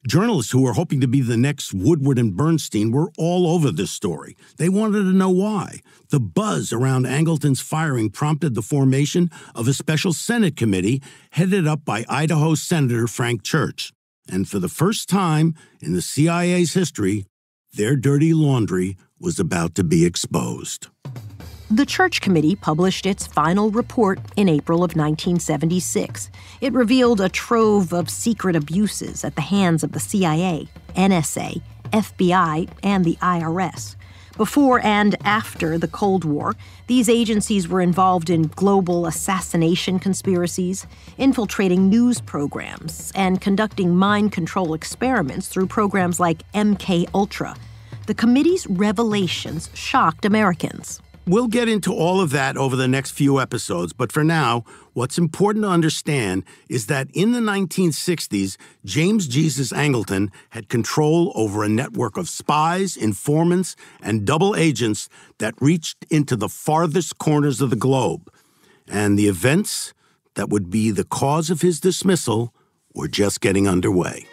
Journalists who were hoping to be the next Woodward and Bernstein were all over this story. They wanted to know why. The buzz around Angleton's firing prompted the formation of a special Senate committee headed up by Idaho Senator Frank Church. And for the first time in the CIA's history, their dirty laundry was about to be exposed. The Church Committee published its final report in April of 1976. It revealed a trove of secret abuses at the hands of the CIA, NSA, FBI, and the IRS. Before and after the Cold War, these agencies were involved in global assassination conspiracies, infiltrating news programs, and conducting mind control experiments through programs like MK Ultra. The committee's revelations shocked Americans. We'll get into all of that over the next few episodes, but for now, what's important to understand is that in the 1960s, James Jesus Angleton had control over a network of spies, informants, and double agents that reached into the farthest corners of the globe. And the events that would be the cause of his dismissal we're just getting underway.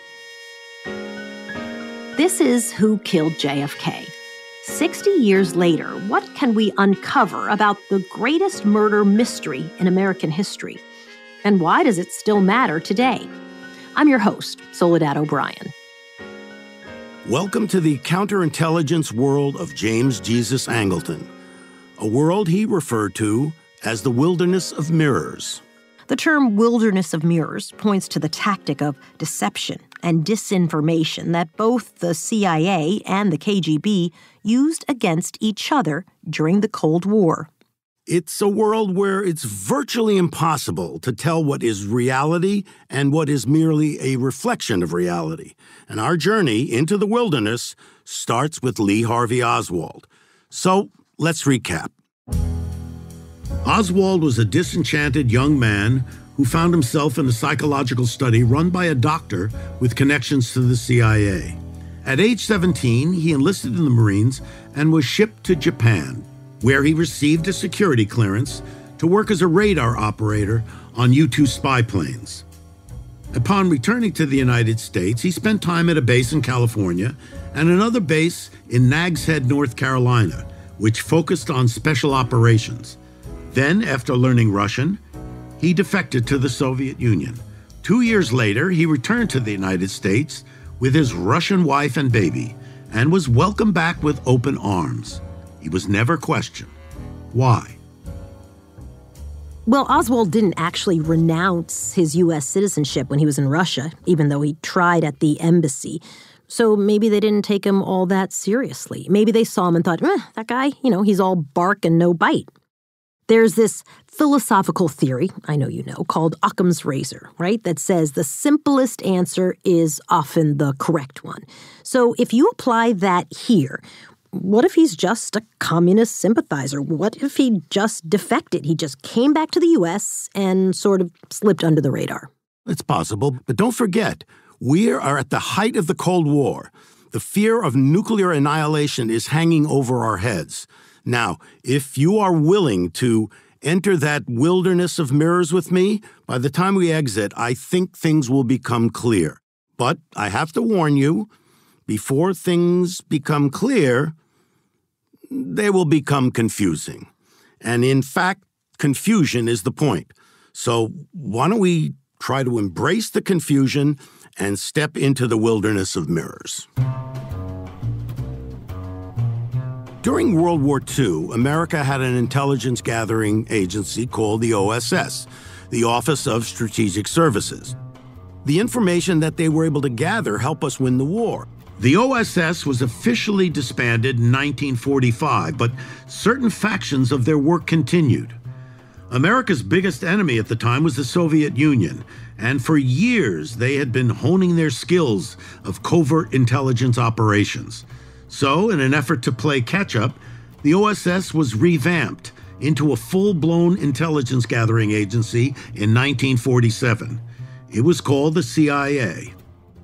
This is Who Killed JFK. 60 years later, what can we uncover about the greatest murder mystery in American history? And why does it still matter today? I'm your host, Soledad O'Brien. Welcome to the counterintelligence world of James Jesus Angleton, a world he referred to as the wilderness of mirrors. The term wilderness of mirrors points to the tactic of deception and disinformation that both the CIA and the KGB used against each other during the Cold War. It's a world where it's virtually impossible to tell what is reality and what is merely a reflection of reality. And our journey into the wilderness starts with Lee Harvey Oswald. So let's recap. Oswald was a disenchanted young man who found himself in a psychological study run by a doctor with connections to the CIA. At age 17, he enlisted in the Marines and was shipped to Japan, where he received a security clearance to work as a radar operator on U 2 spy planes. Upon returning to the United States, he spent time at a base in California and another base in Nags Head, North Carolina, which focused on special operations. Then, after learning Russian, he defected to the Soviet Union. Two years later, he returned to the United States with his Russian wife and baby and was welcomed back with open arms. He was never questioned. Why? Well, Oswald didn't actually renounce his U.S. citizenship when he was in Russia, even though he tried at the embassy. So maybe they didn't take him all that seriously. Maybe they saw him and thought, eh, that guy, you know, he's all bark and no bite. There's this philosophical theory, I know you know, called Occam's razor, right? That says the simplest answer is often the correct one. So if you apply that here, what if he's just a communist sympathizer? What if he just defected? He just came back to the US and sort of slipped under the radar. It's possible, but don't forget, we are at the height of the Cold War. The fear of nuclear annihilation is hanging over our heads. Now, if you are willing to enter that wilderness of mirrors with me, by the time we exit, I think things will become clear. But I have to warn you, before things become clear, they will become confusing. And in fact, confusion is the point. So why don't we try to embrace the confusion and step into the wilderness of mirrors? During World War II, America had an intelligence gathering agency called the OSS, the Office of Strategic Services. The information that they were able to gather helped us win the war. The OSS was officially disbanded in 1945, but certain factions of their work continued. America's biggest enemy at the time was the Soviet Union, and for years they had been honing their skills of covert intelligence operations. So, in an effort to play catch up, the OSS was revamped into a full blown intelligence gathering agency in 1947. It was called the CIA.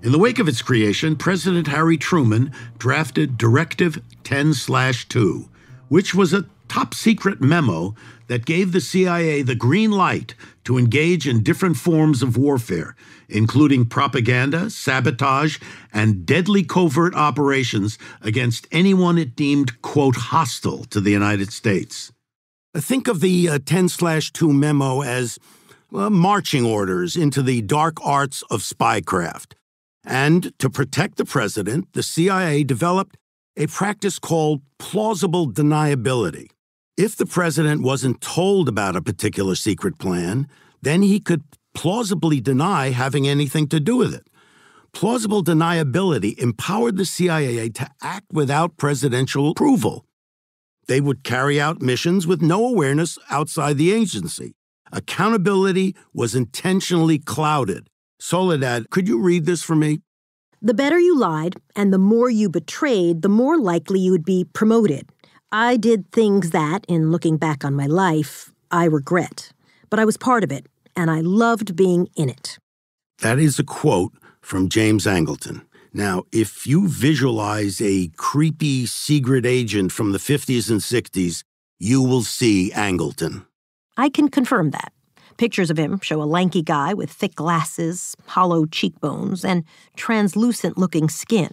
In the wake of its creation, President Harry Truman drafted Directive 10 2, which was a top secret memo that gave the CIA the green light to engage in different forms of warfare, including propaganda, sabotage, and deadly covert operations against anyone it deemed, quote, hostile to the United States. Think of the uh, 10 2 memo as uh, marching orders into the dark arts of spycraft. And to protect the president, the CIA developed a practice called plausible deniability. If the president wasn't told about a particular secret plan, then he could plausibly deny having anything to do with it. Plausible deniability empowered the CIA to act without presidential approval. They would carry out missions with no awareness outside the agency. Accountability was intentionally clouded. Soledad, could you read this for me? The better you lied and the more you betrayed, the more likely you would be promoted. I did things that, in looking back on my life, I regret. But I was part of it, and I loved being in it. That is a quote from James Angleton. Now, if you visualize a creepy secret agent from the 50s and 60s, you will see Angleton. I can confirm that. Pictures of him show a lanky guy with thick glasses, hollow cheekbones, and translucent looking skin.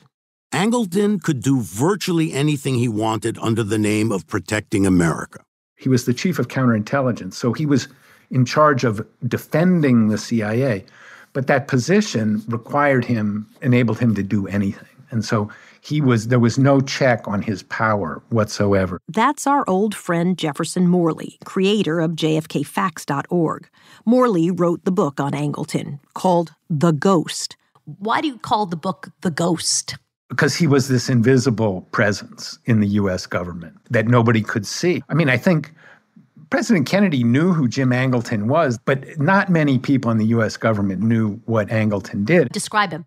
Angleton could do virtually anything he wanted under the name of protecting America. He was the chief of counterintelligence, so he was in charge of defending the CIA. But that position required him, enabled him to do anything. And so he was there was no check on his power whatsoever. That's our old friend Jefferson Morley, creator of JFKFacts.org. Morley wrote the book on Angleton called The Ghost. Why do you call the book The Ghost? Because he was this invisible presence in the US government that nobody could see. I mean, I think President Kennedy knew who Jim Angleton was, but not many people in the US government knew what Angleton did. Describe him.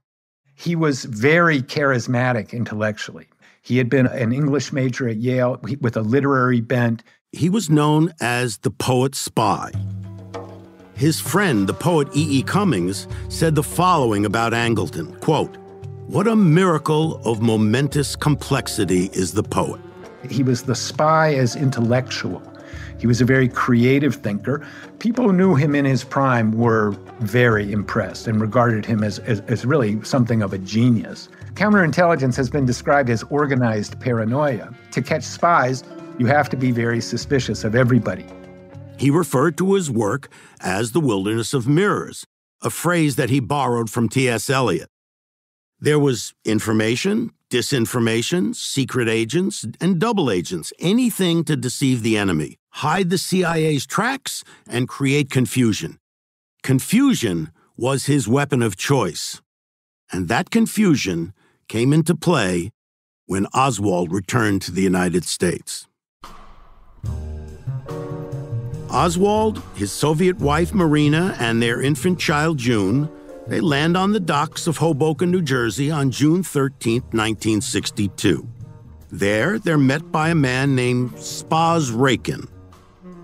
He was very charismatic intellectually. He had been an English major at Yale with a literary bent. He was known as the poet spy. His friend, the poet E. E. Cummings, said the following about Angleton, quote, "What a miracle of momentous complexity is the poet." He was the spy as intellectual. He was a very creative thinker. People who knew him in his prime were very impressed and regarded him as, as, as really something of a genius. Counterintelligence has been described as organized paranoia. To catch spies, you have to be very suspicious of everybody. He referred to his work as the wilderness of mirrors, a phrase that he borrowed from T.S. Eliot. There was information, disinformation, secret agents, and double agents, anything to deceive the enemy, hide the CIA's tracks, and create confusion. Confusion was his weapon of choice. And that confusion came into play when Oswald returned to the United States. Oswald, his Soviet wife Marina, and their infant child June they land on the docks of Hoboken, New Jersey on June 13, 1962. There, they're met by a man named Spas Raikin.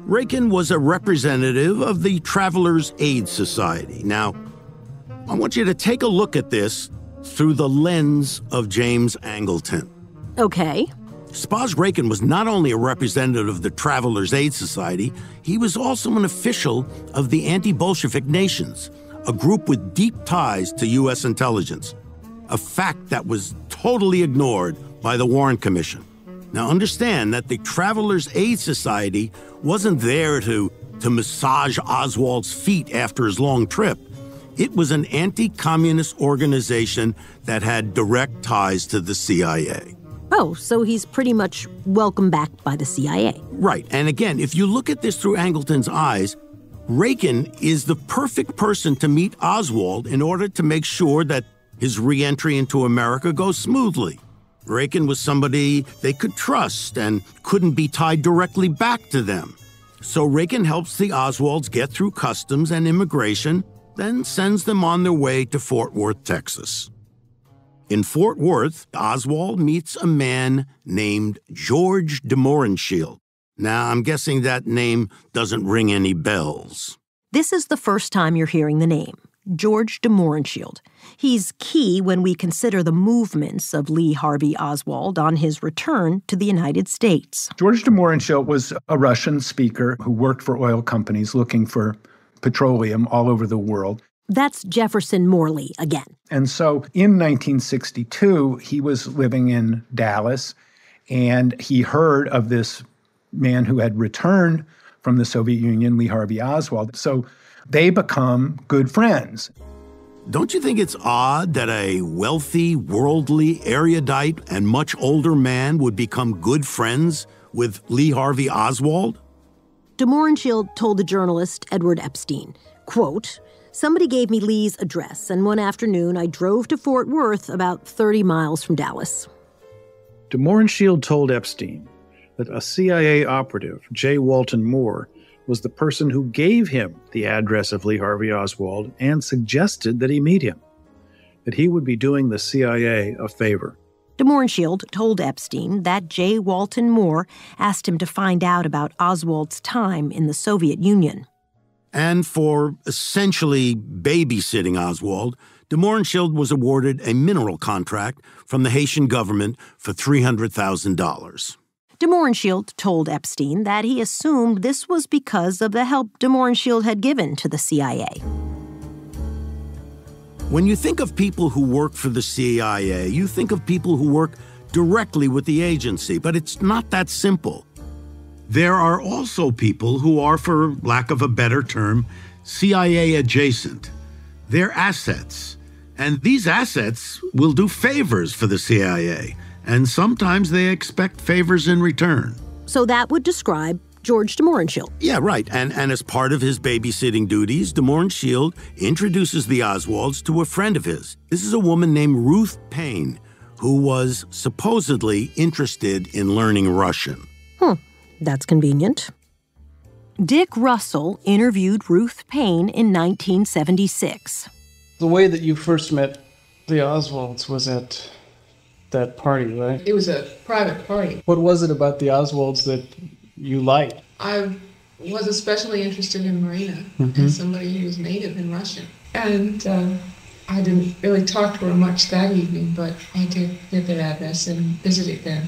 Raikin was a representative of the Travelers Aid Society. Now, I want you to take a look at this through the lens of James Angleton. Okay. Spas Raikin was not only a representative of the Travelers Aid Society, he was also an official of the anti Bolshevik nations a group with deep ties to U.S. intelligence, a fact that was totally ignored by the Warren Commission. Now, understand that the Travelers Aid Society wasn't there to, to massage Oswald's feet after his long trip. It was an anti communist organization that had direct ties to the CIA. Oh, so he's pretty much welcome back by the CIA. Right. And again, if you look at this through Angleton's eyes, Raikin is the perfect person to meet Oswald in order to make sure that his reentry into America goes smoothly. Raikin was somebody they could trust and couldn't be tied directly back to them. So Raikin helps the Oswalds get through customs and immigration, then sends them on their way to Fort Worth, Texas. In Fort Worth, Oswald meets a man named George de Mohrenschildt. Now, I'm guessing that name doesn't ring any bells. This is the first time you're hearing the name. George de Mohrenschildt. He's key when we consider the movements of Lee Harvey Oswald on his return to the United States. George de Mohrenschildt was a Russian speaker who worked for oil companies looking for petroleum all over the world. That's Jefferson Morley again. And so in 1962, he was living in Dallas and he heard of this man who had returned from the Soviet Union, Lee Harvey Oswald. So they become good friends. Don't you think it's odd that a wealthy, worldly, erudite, and much older man would become good friends with Lee Harvey Oswald? De Mohrenschildt told the journalist Edward Epstein, quote, Somebody gave me Lee's address, and one afternoon I drove to Fort Worth, about 30 miles from Dallas. De Mohrenschildt told Epstein that a CIA operative, J. Walton Moore, was the person who gave him the address of Lee Harvey Oswald and suggested that he meet him, that he would be doing the CIA a favor. De Mohrenschildt told Epstein that J. Walton Moore asked him to find out about Oswald's time in the Soviet Union. And for essentially babysitting Oswald, de Mohrenschildt was awarded a mineral contract from the Haitian government for $300,000. De told Epstein that he assumed this was because of the help De had given to the CIA. When you think of people who work for the CIA, you think of people who work directly with the agency, but it's not that simple. There are also people who are, for lack of a better term, CIA adjacent. They're assets. And these assets will do favors for the CIA, and sometimes they expect favors in return. So that would describe George de Mohrenschildt. Yeah, right. And, and as part of his babysitting duties, de Mohrenschildt introduces the Oswalds to a friend of his. This is a woman named Ruth Paine, who was supposedly interested in learning Russian. Hmm, that's convenient. Dick Russell interviewed Ruth Paine in 1976. The way that you first met the Oswalds was at that party, right? It was a private party. What was it about the Oswalds that you liked? I was especially interested in Marina Mhm. as somebody who was native in Russian. And uh, I didn't really talk to her much that evening, but I did get their address and visited them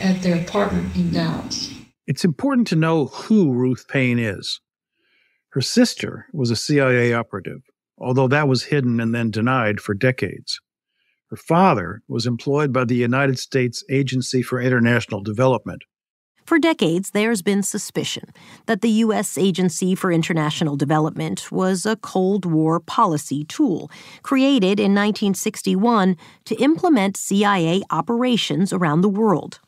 at their apartment in Dallas. It's important to know who Ruth Paine is. Her sister was a CIA operative, although that was hidden and then denied for decades. Her father was employed by the United States Agency for International Development. For decades, there's been suspicion that the U.S. Agency for International Development was a Cold War policy tool created in 1961 to implement CIA operations around the world.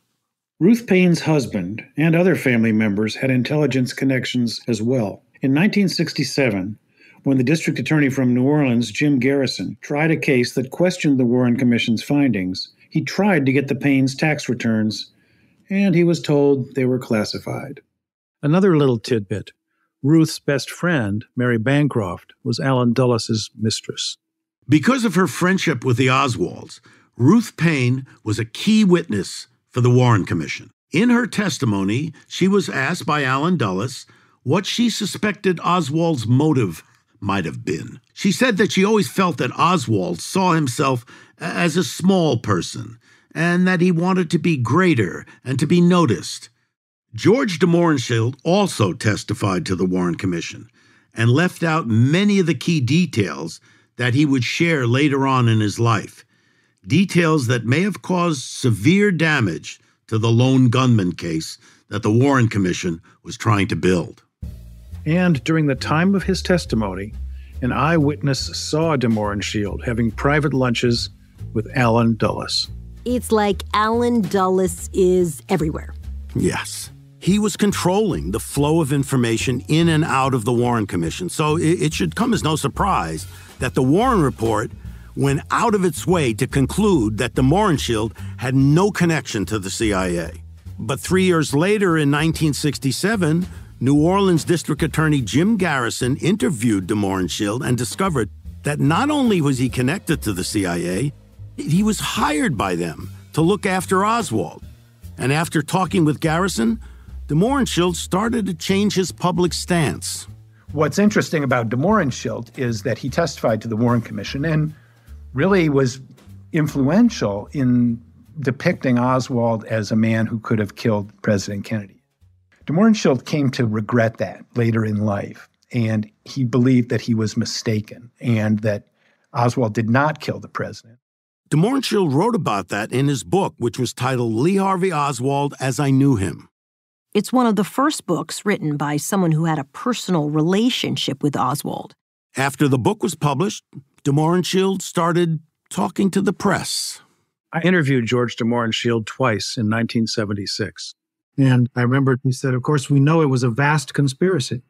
Ruth Paine's husband and other family members had intelligence connections as well. In 1967, when the district attorney from New Orleans, Jim Garrison, tried a case that questioned the Warren Commission's findings, he tried to get the Paines tax returns, and he was told they were classified. Another little tidbit Ruth's best friend, Mary Bancroft, was Alan Dulles' mistress. Because of her friendship with the Oswalds, Ruth Paine was a key witness for the Warren Commission. In her testimony, she was asked by Alan Dulles what she suspected Oswald's motive might have been. She said that she always felt that Oswald saw himself as a small person and that he wanted to be greater and to be noticed. George de Mohrenschildt also testified to the Warren Commission and left out many of the key details that he would share later on in his life. Details that may have caused severe damage to the lone gunman case that the Warren Commission was trying to build. And during the time of his testimony, an eyewitness saw de Mohrenschildt having private lunches with Alan Dulles. It's like Alan Dulles is everywhere. Yes. He was controlling the flow of information in and out of the Warren Commission. So it, it should come as no surprise that the Warren report went out of its way to conclude that de Mohrenschildt had no connection to the CIA. But three years later, in 1967, New Orleans District Attorney Jim Garrison interviewed de Mohrenschildt and discovered that not only was he connected to the CIA, he was hired by them to look after Oswald. And after talking with Garrison, de Mohrenschildt started to change his public stance. What's interesting about de Mohrenschildt is that he testified to the Warren Commission and really was influential in depicting Oswald as a man who could have killed President Kennedy. De Mohrenschildt came to regret that later in life, and he believed that he was mistaken and that Oswald did not kill the president. De Mohrenschildt wrote about that in his book, which was titled Lee Harvey Oswald as I Knew Him. It's one of the first books written by someone who had a personal relationship with Oswald. After the book was published, de Mohrenschildt started talking to the press. I interviewed George de Mohrenschildt twice in 1976. And I remember he said, Of course, we know it was a vast conspiracy.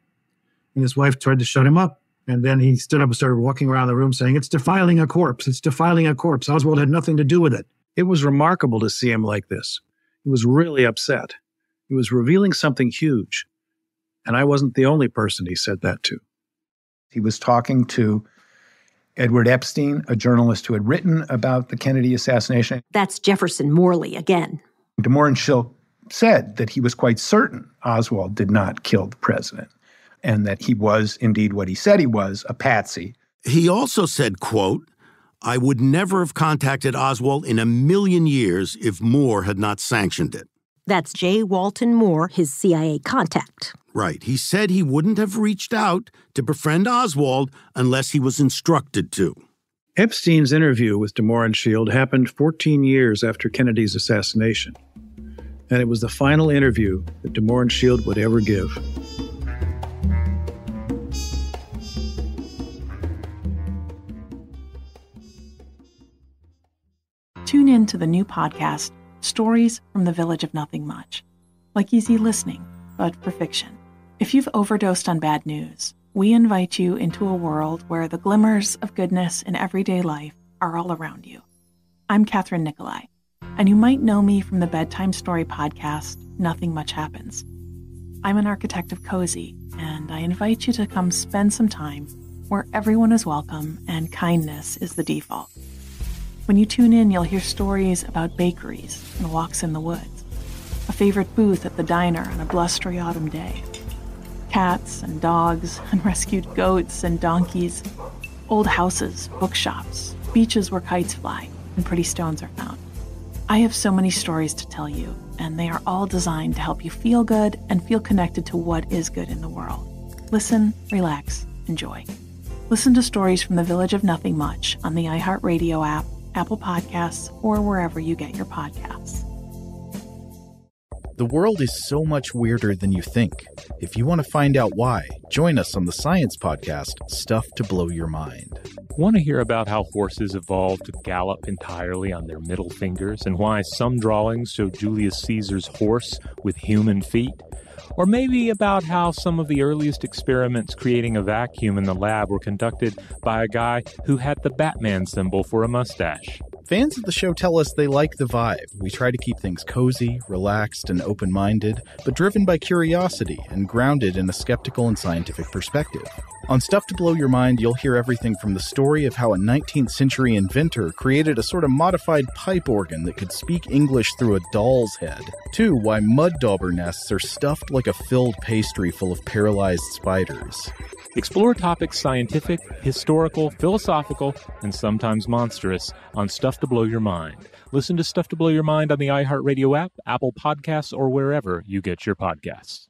And his wife tried to shut him up. And then he stood up and started walking around the room saying, It's defiling a corpse. It's defiling a corpse. Oswald had nothing to do with it. It was remarkable to see him like this. He was really upset. He was revealing something huge. And I wasn't the only person he said that to. He was talking to Edward Epstein, a journalist who had written about the Kennedy assassination. That's Jefferson Morley again. De Mohrenschildt said that he was quite certain Oswald did not kill the president and that he was indeed what he said he was, a patsy. He also said, quote, I would never have contacted Oswald in a million years if Moore had not sanctioned it. That's J. Walton Moore, his CIA contact. Right. He said he wouldn't have reached out to befriend Oswald unless he was instructed to. Epstein's interview with de Mohrenschildt happened 14 years after Kennedy's assassination, and it was the final interview that de Mohrenschildt would ever give. Tune in to the new podcast, Stories from the Village of Nothing Much, like easy listening, but for fiction. If you've overdosed on bad news, we invite you into a world where the glimmers of goodness in everyday life are all around you. I'm Kathryn Nicolai, and you might know me from the bedtime story podcast, Nothing Much Happens. I'm an architect of cozy, and I invite you to come spend some time where everyone is welcome and kindness is the default. When you tune in, you'll hear stories about bakeries and walks in the woods, a favorite booth at the diner on a blustery autumn day, cats and dogs and rescued goats and donkeys, old houses, bookshops, beaches where kites fly and pretty stones are found. I have so many stories to tell you, and they are all designed to help you feel good and feel connected to what is good in the world. Listen, relax, enjoy. Listen to stories from the Village of Nothing Much on the iHeartRadio app, Apple Podcasts, or wherever you get your podcasts. The world is so much weirder than you think. If you want to find out why, join us on the science podcast, Stuff to Blow Your Mind. Want to hear about how horses evolved to gallop entirely on their middle fingers and why some drawings show Julius Caesar's horse with human feet? Or maybe about how some of the earliest experiments creating a vacuum in the lab were conducted by a guy who had the Batman symbol for a mustache. Fans of the show tell us they like the vibe. We try to keep things cozy, relaxed, and open minded, but driven by curiosity and grounded in a skeptical and scientific perspective. On Stuff to Blow Your Mind, you'll hear everything from the story of how a 19th century inventor created a sort of modified pipe organ that could speak English through a doll's head, to why mud dauber nests are stuffed like a filled pastry full of paralyzed spiders. Explore topics scientific, historical, philosophical, and sometimes monstrous on Stuff to Blow Your Mind. Listen to Stuff to Blow Your Mind on the iHeartRadio app, Apple Podcasts, or wherever you get your podcasts.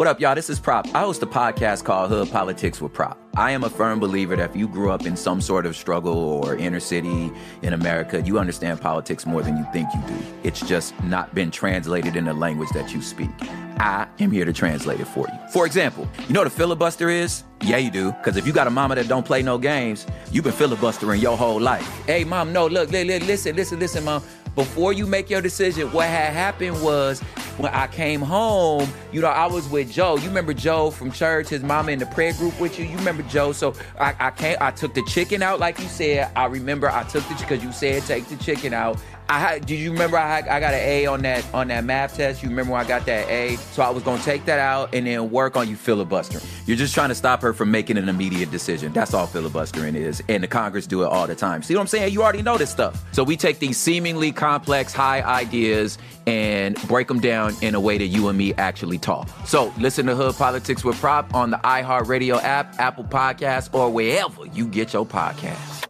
What up, y'all? This is Prop. I host a podcast called Hood Politics with Prop. I am a firm believer that if you grew up in some sort of struggle or inner city in America, you understand politics more than you think you do. It's just not been translated in the language that you speak. I am here to translate it for you. For example, you know what a filibuster is? Yeah, you do. Because if you got a mama that don't play no games, you've been filibustering your whole life. Hey, mom, no, look, listen, listen, listen, mom before you make your decision, what had happened was when I came home, you know, I was with Joe. You remember Joe from church, his mama in the prayer group with you. You remember Joe. So I, I came, I took the chicken out, like you said. I remember I took the because you said take the chicken out. I had, did you remember I, had, I got an A on that on that math test? You remember when I got that A? So I was gonna take that out and then work on you filibustering. You're just trying to stop her from making an immediate decision. That's all filibustering is. And the Congress do it all the time. See what I'm saying? You already know this stuff. So we take these seemingly complex, high ideas and break them down in a way that you and me actually talk. So listen to Hood Politics with Prop on the iHeartRadio app, Apple Podcasts, or wherever you get your podcasts.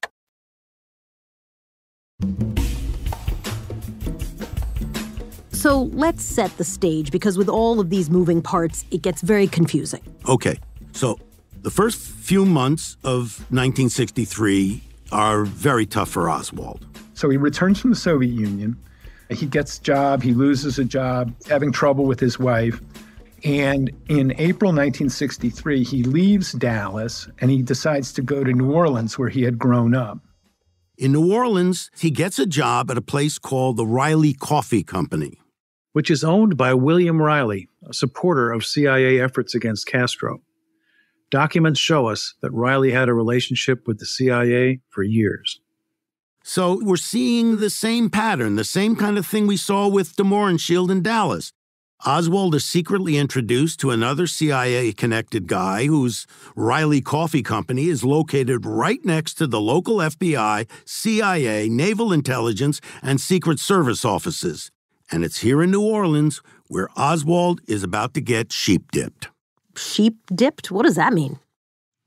So let's set the stage because with all of these moving parts, it gets very confusing. Okay, so the first few months of 1963 are very tough for Oswald. So he returns from the Soviet Union. He gets a job, he loses a job, having trouble with his wife. And in April 1963, he leaves Dallas and he decides to go to New Orleans, where he had grown up. In New Orleans, he gets a job at a place called the Reily Coffee Company which is owned by William Reily, a supporter of CIA efforts against Castro. Documents show us that Reily had a relationship with the CIA for years. So we're seeing the same pattern, the same kind of thing we saw with de Mohrenschildt in Dallas. Oswald is secretly introduced to another CIA connected guy whose Reily Coffee Company is located right next to the local FBI, CIA, Naval Intelligence, and Secret Service offices and it's here in New Orleans where Oswald is about to get sheep dipped. Sheep dipped? What does that mean?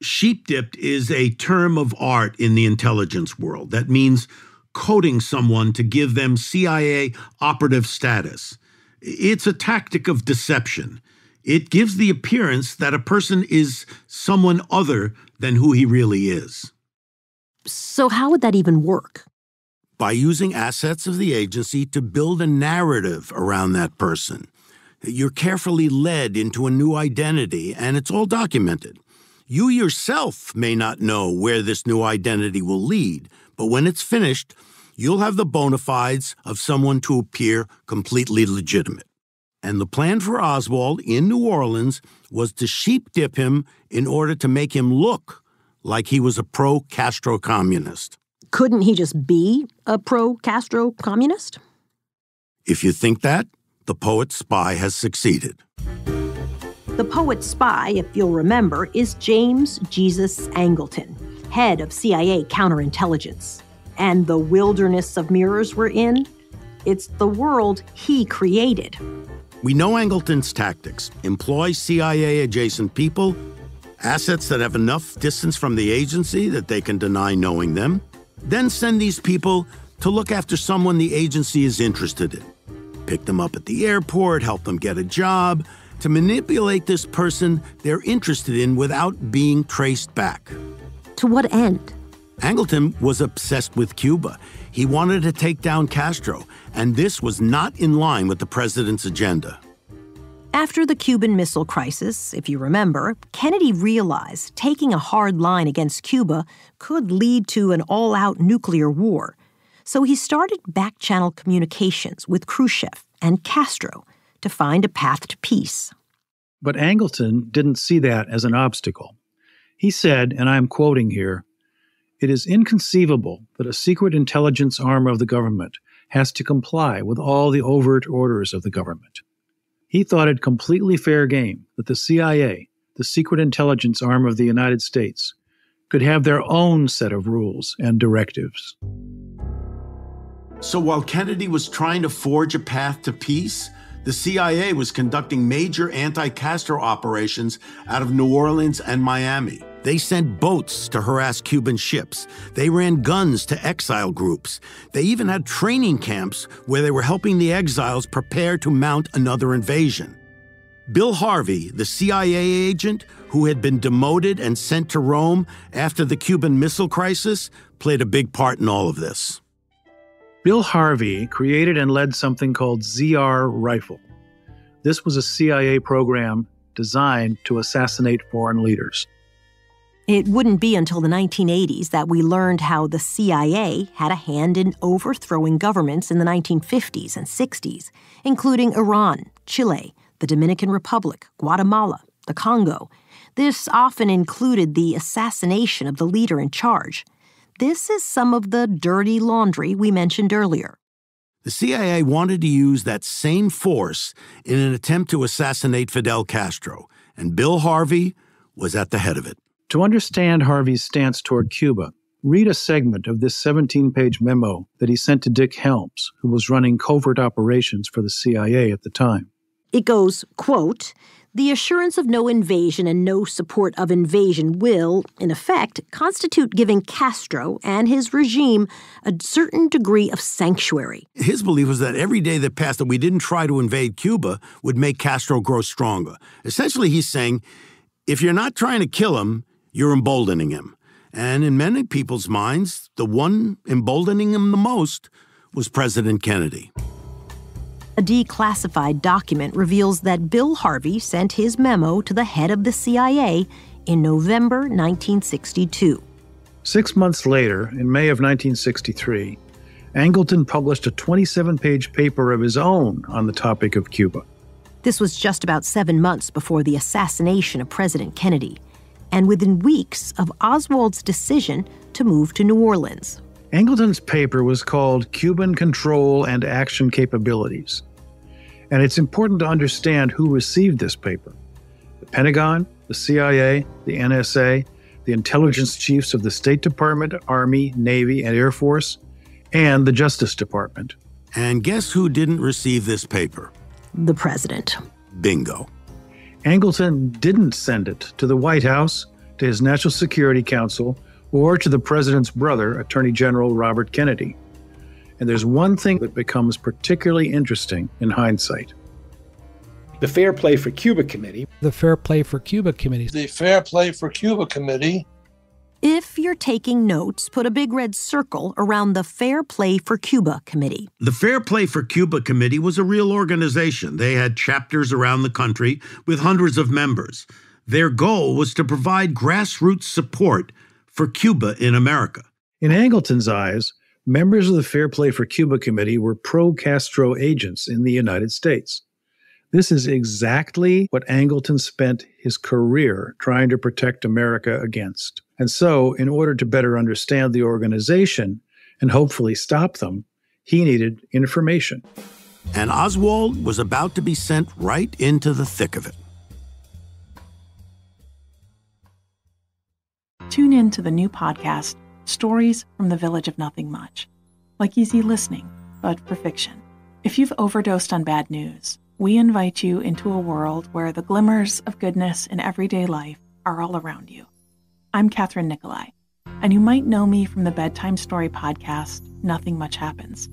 Sheep dipped is a term of art in the intelligence world. That means coding someone to give them CIA operative status. It's a tactic of deception. It gives the appearance that a person is someone other than who he really is. So, how would that even work? By using assets of the agency to build a narrative around that person. You're carefully led into a new identity, and it's all documented. You yourself may not know where this new identity will lead, but when it's finished, you'll have the bona fides of someone to appear completely legitimate. And the plan for Oswald in New Orleans was to sheep dip him in order to make him look like he was a pro Castro communist. Couldn't he just be a pro Castro communist? If you think that, the poet spy has succeeded. The poet spy, if you'll remember, is James Jesus Angleton, head of CIA counterintelligence. And the wilderness of mirrors we're in, it's the world he created. We know Angleton's tactics employ CIA adjacent people, assets that have enough distance from the agency that they can deny knowing them, then send these people to look after someone the agency is interested in. Pick them up at the airport, help them get a job, to manipulate this person they're interested in without being traced back. To what end? Angleton was obsessed with Cuba. He wanted to take down Castro, and this was not in line with the president's agenda. After the Cuban Missile Crisis, if you remember, Kennedy realized taking a hard line against Cuba could lead to an all out nuclear war. So he started back channel communications with Khrushchev and Castro to find a path to peace. But Angleton didn't see that as an obstacle. He said, and I'm quoting here, it is inconceivable that a secret intelligence arm of the government has to comply with all the overt orders of the government. He thought it completely fair game that the CIA, the secret intelligence arm of the United States, could have their own set of rules and directives. So while Kennedy was trying to forge a path to peace, the CIA was conducting major anti Castro operations out of New Orleans and Miami. They sent boats to harass Cuban ships. They ran guns to exile groups. They even had training camps where they were helping the exiles prepare to mount another invasion. Bill Harvey, the CIA agent who had been demoted and sent to Rome after the Cuban Missile Crisis, played a big part in all of this. Bill Harvey created and led something called ZR Rifle. This was a CIA program designed to assassinate foreign leaders. It wouldn't be until the 1980s that we learned how the CIA had a hand in overthrowing governments in the 1950s and 60s, including Iran, Chile, the Dominican Republic, Guatemala, the Congo. This often included the assassination of the leader in charge. This is some of the dirty laundry we mentioned earlier. The CIA wanted to use that same force in an attempt to assassinate Fidel Castro, and Bill Harvey was at the head of it. To understand Harvey's stance toward Cuba, read a segment of this 17 page memo that he sent to Dick Helms, who was running covert operations for the CIA at the time. It goes, quote, the assurance of no invasion and no support of invasion will, in effect, constitute giving Castro and his regime a certain degree of sanctuary. His belief was that every day that passed that we didn't try to invade Cuba would make Castro grow stronger. Essentially, he's saying if you're not trying to kill him, you're emboldening him. And in many people's minds, the one emboldening him the most was President Kennedy. A declassified document reveals that Bill Harvey sent his memo to the head of the CIA in November 1962. Six months later, in May of 1963, Angleton published a 27 page paper of his own on the topic of Cuba. This was just about seven months before the assassination of President Kennedy, and within weeks of Oswald's decision to move to New Orleans. Angleton's paper was called Cuban Control and Action Capabilities. And it's important to understand who received this paper the Pentagon, the CIA, the NSA, the intelligence chiefs of the State Department, Army, Navy, and Air Force, and the Justice Department. And guess who didn't receive this paper? The President. Bingo. Angleton didn't send it to the White House, to his National Security Council, or to the president's brother, Attorney General Robert Kennedy. And there's one thing that becomes particularly interesting in hindsight. The Fair Play for Cuba Committee. The Fair Play for Cuba Committee. The Fair Play for Cuba Committee. If you're taking notes, put a big red circle around the Fair Play for Cuba Committee. The Fair Play for Cuba Committee was a real organization. They had chapters around the country with hundreds of members. Their goal was to provide grassroots support for Cuba in America. In Angleton's eyes, members of the Fair Play for Cuba Committee were pro Castro agents in the United States. This is exactly what Angleton spent his career trying to protect America against. And so, in order to better understand the organization and hopefully stop them, he needed information. And Oswald was about to be sent right into the thick of it. Tune in to the new podcast, Stories from the Village of Nothing Much, like easy listening, but for fiction. If you've overdosed on bad news, we invite you into a world where the glimmers of goodness in everyday life are all around you. I'm Kathryn Nicolai, and you might know me from the bedtime story podcast, Nothing Much Happens.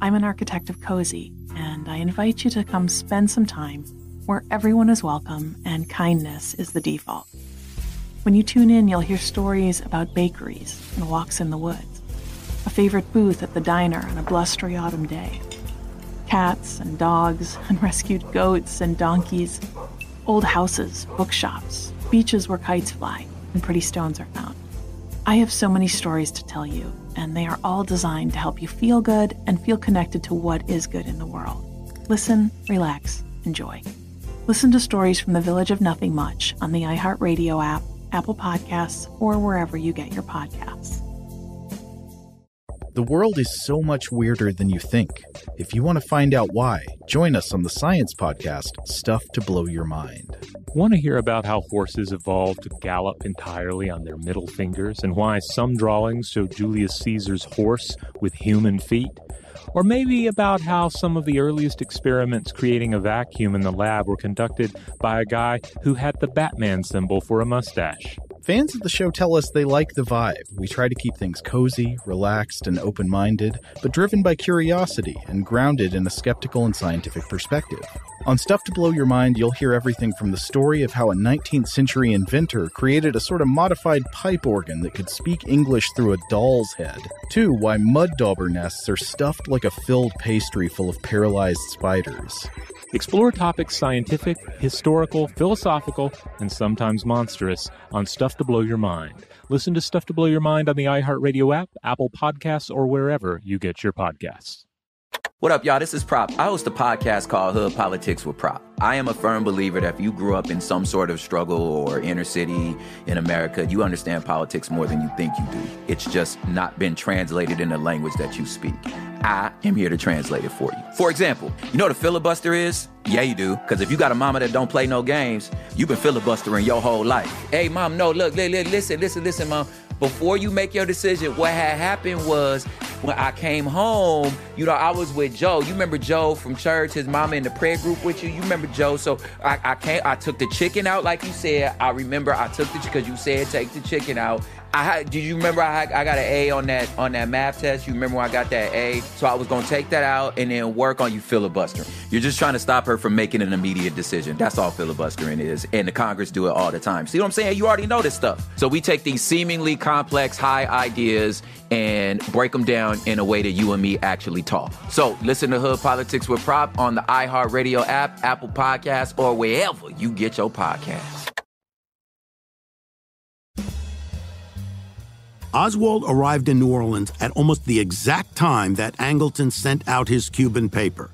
I'm an architect of cozy, and I invite you to come spend some time where everyone is welcome and kindness is the default. When you tune in, you'll hear stories about bakeries and walks in the woods, a favorite booth at the diner on a blustery autumn day, cats and dogs and rescued goats and donkeys, old houses, bookshops, beaches where kites fly, and pretty stones are found. I have so many stories to tell you, and they are all designed to help you feel good and feel connected to what is good in the world. Listen, relax, enjoy. Listen to stories from the Village of Nothing Much on the iHeartRadio app, Apple Podcasts, or wherever you get your podcasts. The world is so much weirder than you think. If you want to find out why, join us on the science podcast, Stuff to Blow Your Mind. Want to hear about how horses evolved to gallop entirely on their middle fingers and why some drawings show Julius Caesar's horse with human feet? Or maybe about how some of the earliest experiments creating a vacuum in the lab were conducted by a guy who had the Batman symbol for a mustache. Fans of the show tell us they like the vibe. We try to keep things cozy, relaxed, and open minded, but driven by curiosity and grounded in a skeptical and scientific perspective. On Stuff to Blow Your Mind, you'll hear everything from the story of how a 19th century inventor created a sort of modified pipe organ that could speak English through a doll's head, to why mud dauber nests are stuffed like a filled pastry full of paralyzed spiders. Explore topics scientific, historical, philosophical, and sometimes monstrous on Stuff to Blow Your Mind. Listen to Stuff to Blow Your Mind on the iHeartRadio app, Apple Podcasts, or wherever you get your podcasts. What up, y'all? This is Prop. I host a podcast called Hood Politics with Prop. I am a firm believer that if you grew up in some sort of struggle or inner city in America, you understand politics more than you think you do. It's just not been translated in the language that you speak. I am here to translate it for you. For example, you know what a filibuster is? Yeah, you do. Because if you got a mama that don't play no games, you've been filibustering your whole life. Hey, mom, no, look, listen, listen, listen, mom before you make your decision, what had happened was when I came home, you know, I was with Joe. You remember Joe from church, his mama in the prayer group with you. You remember Joe. So I, I came, I took the chicken out, like you said. I remember I took the because you said take the chicken out. I had, you remember I, I got an A on that on that math test? You remember when I got that A? So I was gonna take that out and then work on you filibustering. You're just trying to stop her from making an immediate decision. That's all filibustering is. And the Congress do it all the time. See what I'm saying? You already know this stuff. So we take these seemingly complex, high ideas and break them down in a way that you and me actually talk. So listen to Hood Politics with Prop on the iHeartRadio app, Apple Podcasts, or wherever you get your podcasts. Oswald arrived in New Orleans at almost the exact time that Angleton sent out his Cuban paper.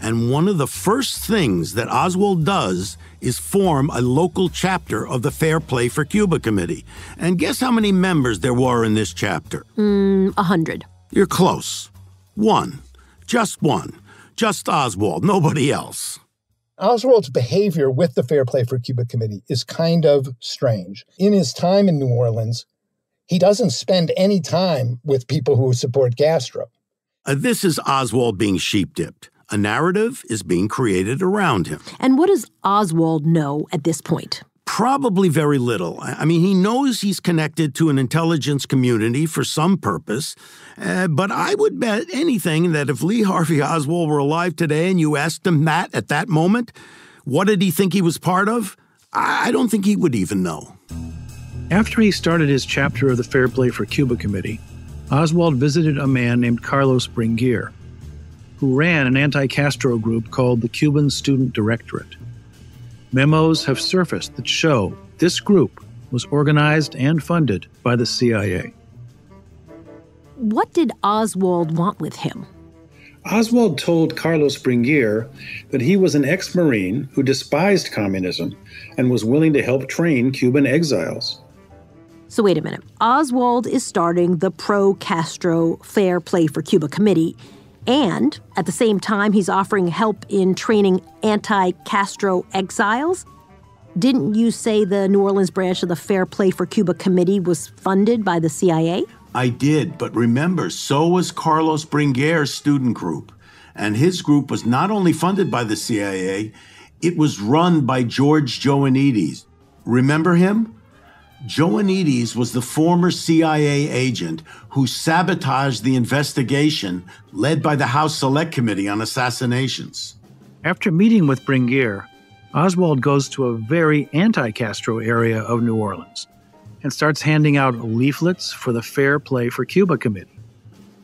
And one of the first things that Oswald does is form a local chapter of the Fair Play for Cuba Committee. And guess how many members there were in this chapter? Mm, a hundred. You're close. One. Just one. Just Oswald, nobody else. Oswald's behavior with the Fair Play for Cuba Committee is kind of strange. In his time in New Orleans, he doesn't spend any time with people who support Castro. Uh, this is Oswald being sheep dipped. A narrative is being created around him. And what does Oswald know at this point? Probably very little. I mean, he knows he's connected to an intelligence community for some purpose, uh, but I would bet anything that if Lee Harvey Oswald were alive today and you asked him that at that moment, What did he think he was part of? I don't think he would even know. After he started his chapter of the Fair Play for Cuba Committee, Oswald visited a man named Carlos Bringuier, who ran an anti Castro group called the Cuban Student Directorate. Memos have surfaced that show this group was organized and funded by the CIA. What did Oswald want with him? Oswald told Carlos Bringuier that he was an ex Marine who despised communism and was willing to help train Cuban exiles. So, wait a minute. Oswald is starting the pro Castro Fair Play for Cuba Committee, and at the same time, he's offering help in training anti Castro exiles? Didn't you say the New Orleans branch of the Fair Play for Cuba Committee was funded by the CIA? I did, but remember, so was Carlos Bringuier's student group. And his group was not only funded by the CIA, it was run by George Joanides. Remember him? Joanides was the former CIA agent who sabotaged the investigation led by the House Select Committee on Assassinations. After meeting with Bringuier, Oswald goes to a very anti Castro area of New Orleans and starts handing out leaflets for the Fair Play for Cuba Committee.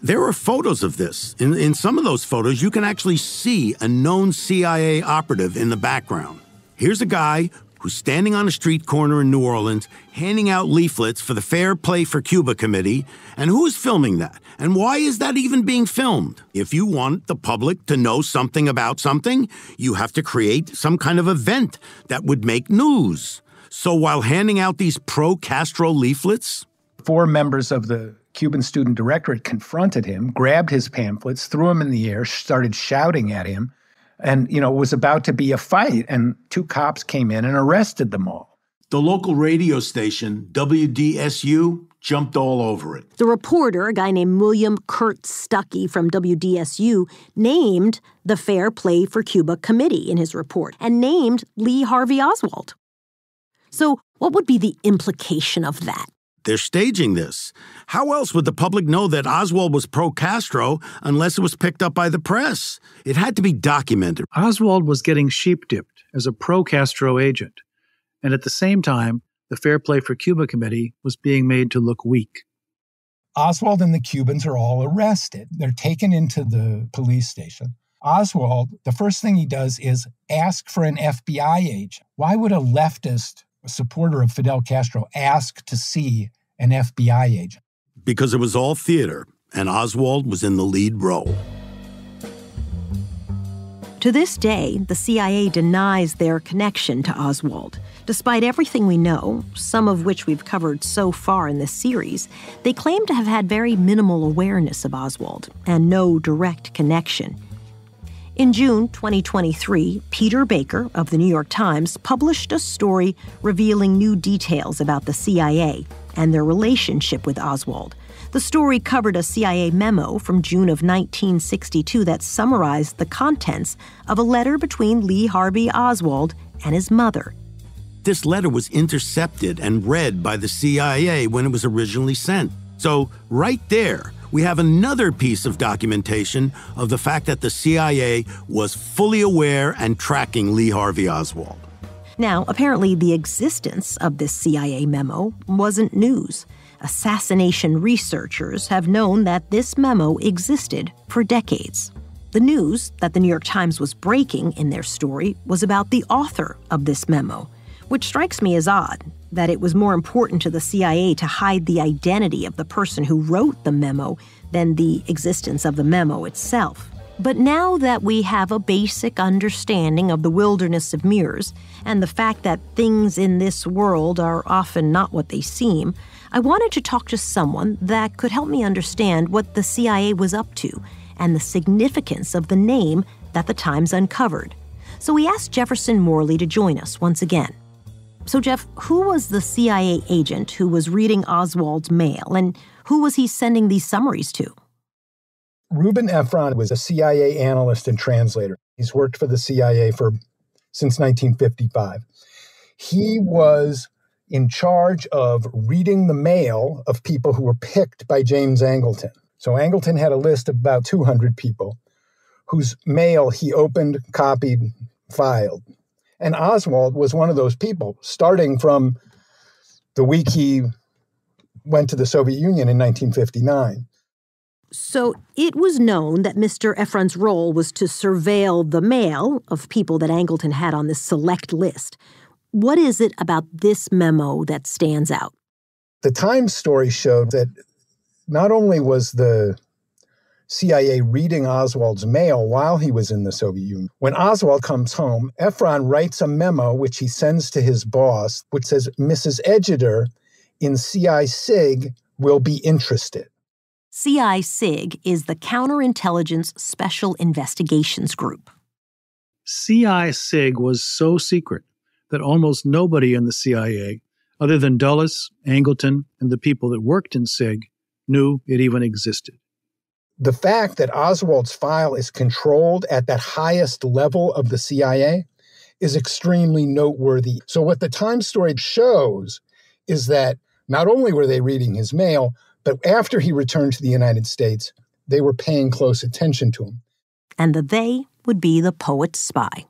There are photos of this. In, in some of those photos, you can actually see a known CIA operative in the background. Here's a guy who's standing on a street corner in New Orleans handing out leaflets for the Fair Play for Cuba Committee. And who's filming that? And why is that even being filmed? If you want the public to know something about something, you have to create some kind of event that would make news. So while handing out these pro Castro leaflets, four members of the Cuban Student Directorate confronted him, grabbed his pamphlets, threw them in the air, started shouting at him and you know it was about to be a fight and two cops came in and arrested them all. The local radio station wdsu jumped all over it. The reporter a guy named william kirk stuckey from wdsu named the fair play for cuba committee in his report and named lee harvey oswald. So what would be the implication of that they're staging this. How else would the public know that Oswald was pro Castro unless it was picked up by the press? It had to be documented. Oswald was getting sheep dipped as a pro Castro agent. And at the same time, the Fair Play for Cuba Committee was being made to look weak. Oswald and the Cubans are all arrested. They're taken into the police station. Oswald, the first thing he does is ask for an FBI agent. Why would a leftist a supporter of Fidel Castro, asked to see an FBI agent. Because it was all theater, and Oswald was in the lead role. To this day, the CIA denies their connection to Oswald. Despite everything we know, some of which we've covered so far in this series, they claim to have had very minimal awareness of Oswald and no direct connection. In June 2023, Peter Baker of the New York Times published a story revealing new details about the CIA and their relationship with Oswald. The story covered a CIA memo from June of 1962 that summarized the contents of a letter between Lee Harvey Oswald and his mother. This letter was intercepted and read by the CIA when it was originally sent. So, right there, we have another piece of documentation of the fact that the CIA was fully aware and tracking Lee Harvey Oswald. Now, apparently, the existence of this CIA memo wasn't news. Assassination researchers have known that this memo existed for decades. The news that the New York Times was breaking in their story was about the author of this memo, which strikes me as odd that it was more important to the CIA to hide the identity of the person who wrote the memo than the existence of the memo itself. But now that we have a basic understanding of the wilderness of mirrors and the fact that things in this world are often not what they seem, I wanted to talk to someone that could help me understand what the CIA was up to and the significance of the name that the Times uncovered. So we asked Jefferson Morley to join us once again. So, Jeff, who was the CIA agent who was reading Oswald's mail, and who was he sending these summaries to? Ruben Efron was a CIA analyst and translator. He's worked for the CIA for since 1955. He was in charge of reading the mail of people who were picked by James Angleton. So Angleton had a list of about 200 people whose mail he opened, copied, filed. And Oswald was one of those people, starting from the week he went to the Soviet Union in 1959. So it was known that Mr. Efron's role was to surveil the mail of people that Angleton had on this select list. What is it about this memo that stands out? The Times story showed that not only was the CIA reading Oswald's mail while he was in the Soviet Union. When Oswald comes home, Efron writes a memo which he sends to his boss, which says, Mrs. Egerter in CI SIG will be interested. CI SIG is the Counterintelligence Special Investigations Group. CI SIG was so secret that almost nobody in the CIA, other than Dulles, Angleton, and the people that worked in SIG, knew it even existed the fact that Oswald's file is controlled at that highest level of the CIA is extremely noteworthy. So, what the Times story shows is that not only were they reading his mail, but after he returned to the United States, they were paying close attention to him. And the they would be the poet's spy.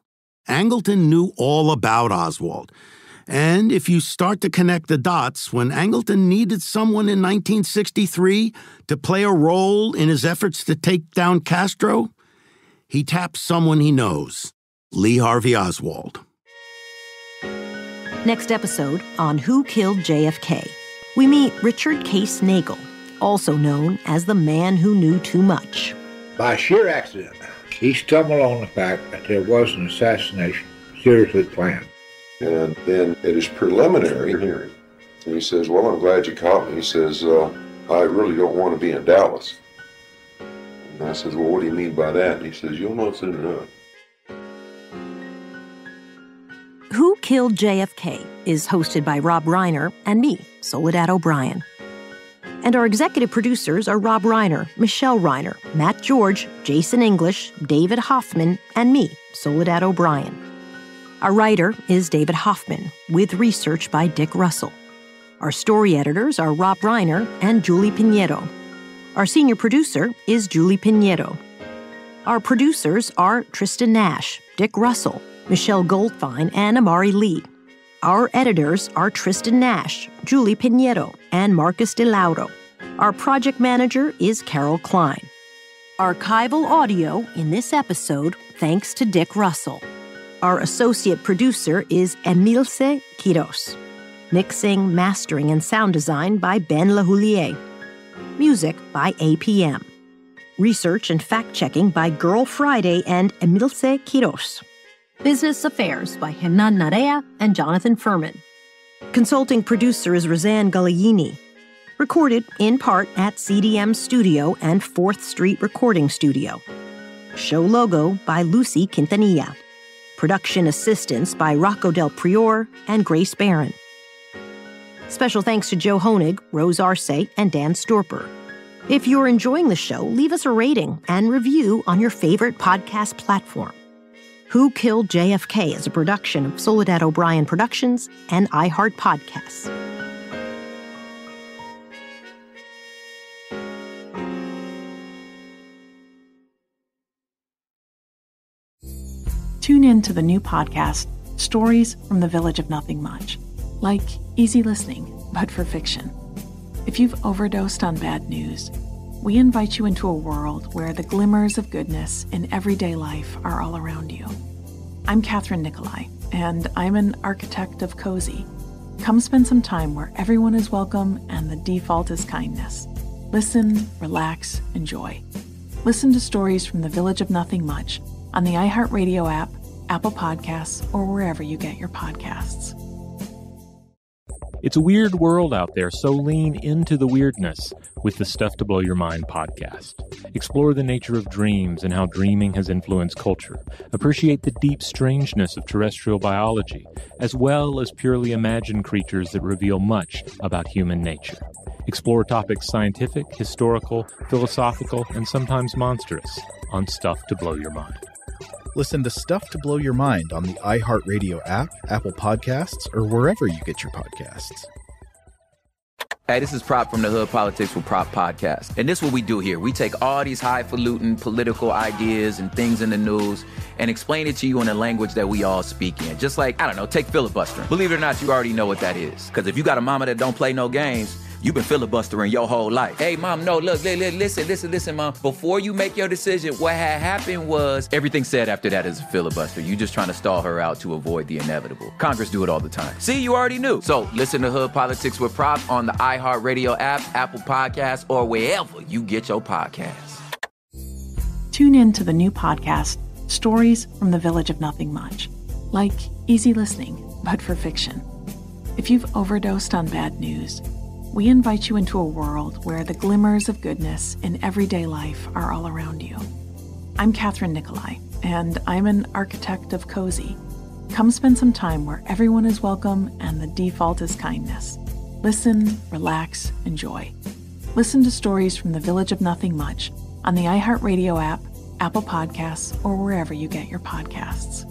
Angleton knew all about Oswald and if you start to connect the dots, when Angleton needed someone in 1963 to play a role in his efforts to take down Castro, he taps someone he knows Lee Harvey Oswald. Next episode on Who Killed JFK, we meet Richard Case Nagell, also known as the man who knew too much. By sheer accident, he stumbled on the fact that there was an assassination seriously planned. And then at his preliminary hearing, he says, Well, I'm glad you caught me. He says, uh, I really don't want to be in Dallas. And I says, Well, what do you mean by that? And he says, You'll know soon enough. Who Killed JFK is hosted by Rob Reiner and me, Soledad O'Brien. And our executive producers are Rob Reiner, Michelle Reiner, Matt George, Jason English, David Hoffman, and me, Soledad O'Brien. Our writer is David Hoffman, with research by Dick Russell. Our story editors are Rob Reiner and Julie Pinheiro. Our senior producer is Julie Pinheiro. Our producers are Tristan Nash, Dick Russell, Michelle Goldfine, and Amari Lee. Our editors are Tristan Nash, Julie Pinheiro, and Marcus DeLauro. Our project manager is Carol Klein. Archival audio in this episode thanks to Dick Russell. Our associate producer is Emilce Quiros. Mixing, mastering, and sound design by Ben Lahoulier. Music by APM. Research and fact checking by Girl Friday and Emilce Quiros. Business Affairs by Hernan Narea and Jonathan Furman. Consulting producer is Roseanne Gallaghini. Recorded in part at CDM Studio and 4th Street Recording Studio. Show logo by Lucy Quintanilla. Production assistance by Rocco Del Prior and Grace Barron. Special thanks to Joe Honig, Rose Arce, and Dan Storper. If you're enjoying the show, leave us a rating and review on your favorite podcast platform. Who Killed JFK is a production of Soledad O'Brien Productions and iHeart Podcasts. Tune in to the new podcast, Stories from the Village of Nothing Much, like easy listening, but for fiction. If you've overdosed on bad news, we invite you into a world where the glimmers of goodness in everyday life are all around you. I'm Kathryn Nicolai, and I'm an architect of cozy. Come spend some time where everyone is welcome and the default is kindness. Listen, relax, enjoy. Listen to stories from the Village of Nothing Much on the iHeartRadio app, Apple Podcasts, or wherever you get your podcasts. It's a weird world out there, so lean into the weirdness with the Stuff to Blow Your Mind podcast. Explore the nature of dreams and how dreaming has influenced culture. Appreciate the deep strangeness of terrestrial biology, as well as purely imagined creatures that reveal much about human nature. Explore topics scientific, historical, philosophical, and sometimes monstrous on Stuff to Blow Your Mind. Listen to Stuff to Blow Your Mind on the iHeartRadio app, Apple Podcasts, or wherever you get your podcasts. Hey, this is Prop from the Hood Politics with Prop podcast. And this is what we do here. We take all these highfalutin political ideas and things in the news and explain it to you in a language that we all speak in. Just like, I don't know, take filibustering. Believe it or not, you already know what that is. Because if you got a mama that don't play no games, You've been filibustering your whole life. Hey, mom, no, look, listen, listen, listen, mom. Before you make your decision, what had happened was everything said after that is a filibuster. You just trying to stall her out to avoid the inevitable. Congress do it all the time. See, you already knew. So listen to Hood Politics with Prop on the iHeartRadio app, Apple Podcasts, or wherever you get your podcasts. Tune in to the new podcast, Stories from the Village of Nothing Much, like easy listening, but for fiction. If you've overdosed on bad news, we invite you into a world where the glimmers of goodness in everyday life are all around you. I'm Kathryn Nicolai, and I'm an architect of cozy. Come spend some time where everyone is welcome and the default is kindness. Listen, relax, enjoy. Listen to stories from the Village of Nothing Much on the iHeartRadio app, Apple Podcasts, or wherever you get your podcasts.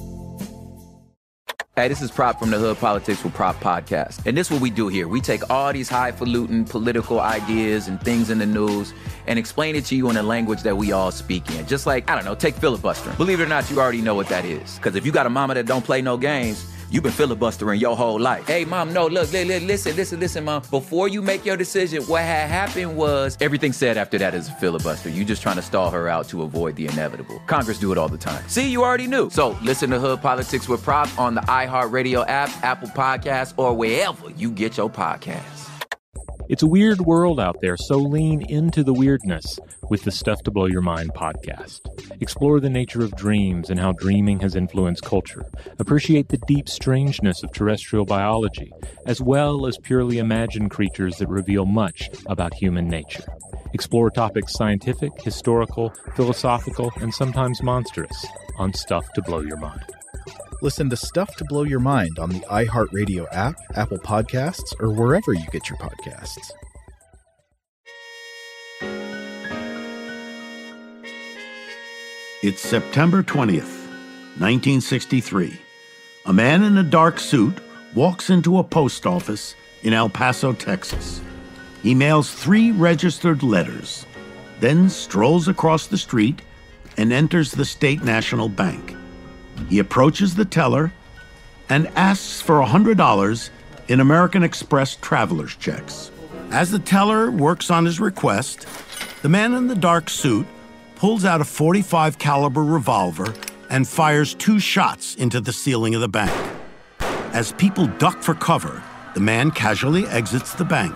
Hey, this is Prop from the Hood Politics with Prop Podcast. And this is what we do here. We take all these highfalutin political ideas and things in the news and explain it to you in a language that we all speak in. Just like, I don't know, take filibustering. Believe it or not, you already know what that is. Because if you got a mama that don't play no games, You've been filibustering your whole life. Hey, mom, no, look, listen, listen, listen, mom. Before you make your decision, what had happened was everything said after that is a filibuster. You just trying to stall her out to avoid the inevitable. Congress do it all the time. See, you already knew. So listen to Hood Politics with Prop on the iHeartRadio app, Apple Podcasts, or wherever you get your podcasts. It's a weird world out there, so lean into the weirdness with the Stuff to Blow Your Mind podcast. Explore the nature of dreams and how dreaming has influenced culture. Appreciate the deep strangeness of terrestrial biology, as well as purely imagined creatures that reveal much about human nature. Explore topics scientific, historical, philosophical, and sometimes monstrous on Stuff to Blow Your Mind. Listen to Stuff to Blow Your Mind on the iHeartRadio app, Apple Podcasts, or wherever you get your podcasts. It's September 20th, 1963. A man in a dark suit walks into a post office in El Paso, Texas. He mails three registered letters, then strolls across the street and enters the State National Bank. He approaches the teller and asks for $100 in American Express traveler's checks. As the teller works on his request, the man in the dark suit pulls out a 45 caliber revolver and fires two shots into the ceiling of the bank. As people duck for cover, the man casually exits the bank.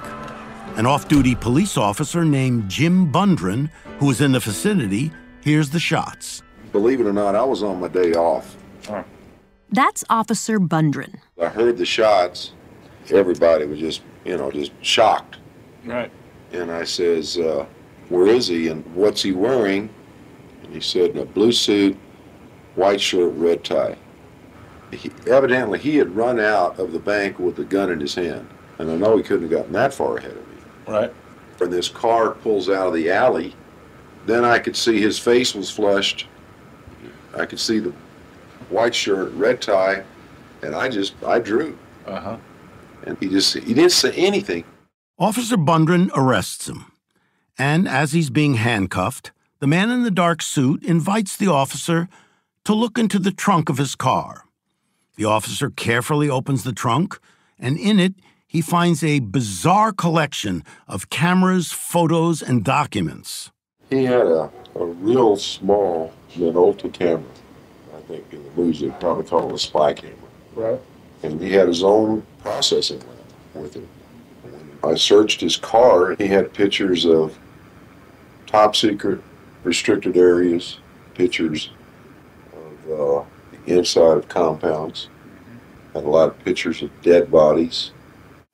An off-duty police officer named Jim Bundren, who is in the vicinity, hears the shots. Believe it or not, I was on my day off. That's Officer Bundren. I heard the shots. Everybody was just, you know, just shocked. Right. And I says, uh, where is he and what's he wearing? And he said, a blue suit, white shirt, red tie. He, evidently, he had run out of the bank with the gun in his hand. And I know he couldn't have gotten that far ahead of me. Right. When this car pulls out of the alley, then I could see his face was flushed. I could see the white shirt, red tie, and I just I drew. Uh huh. And he just he didn't say anything. Officer Bundren arrests him, and as he's being handcuffed, the man in the dark suit invites the officer to look into the trunk of his car. The officer carefully opens the trunk, and in it he finds a bizarre collection of cameras, photos, and documents. He had a, a real small Minolta camera think in the movies they probably call it a spy camera. Right. And he had his own processing lab with him. When I searched his car. He had pictures of top secret restricted areas, pictures of uh, the inside of compounds, and a lot of pictures of dead bodies.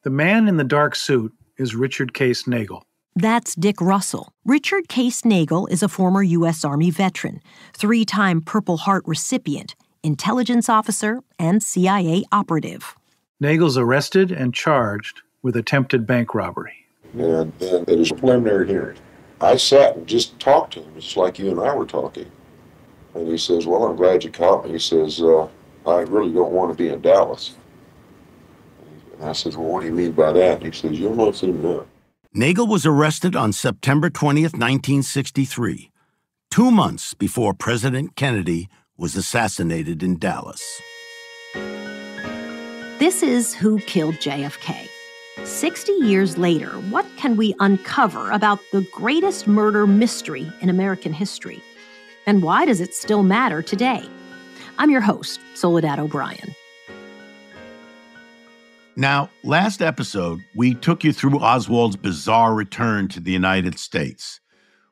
The man in the dark suit is Richard Case Nagell. That's Dick Russell. Richard Case Nagell is a former U.S. Army veteran, three time Purple Heart recipient, intelligence officer, and CIA operative. Nagell's arrested and charged with attempted bank robbery. And then at his preliminary hearing, I sat and just talked to him, just like you and I were talking. And he says, Well, I'm glad you caught me. He says, uh, I really don't want to be in Dallas. And I said, Well, what do you mean by that? And he says, You'll know soon enough. Nagell was arrested on September 20th, 1963, two months before President Kennedy was assassinated in Dallas. This is Who Killed JFK. 60 years later, what can we uncover about the greatest murder mystery in American history? And why does it still matter today? I'm your host, Soledad O'Brien. Now, last episode, we took you through Oswald's bizarre return to the United States.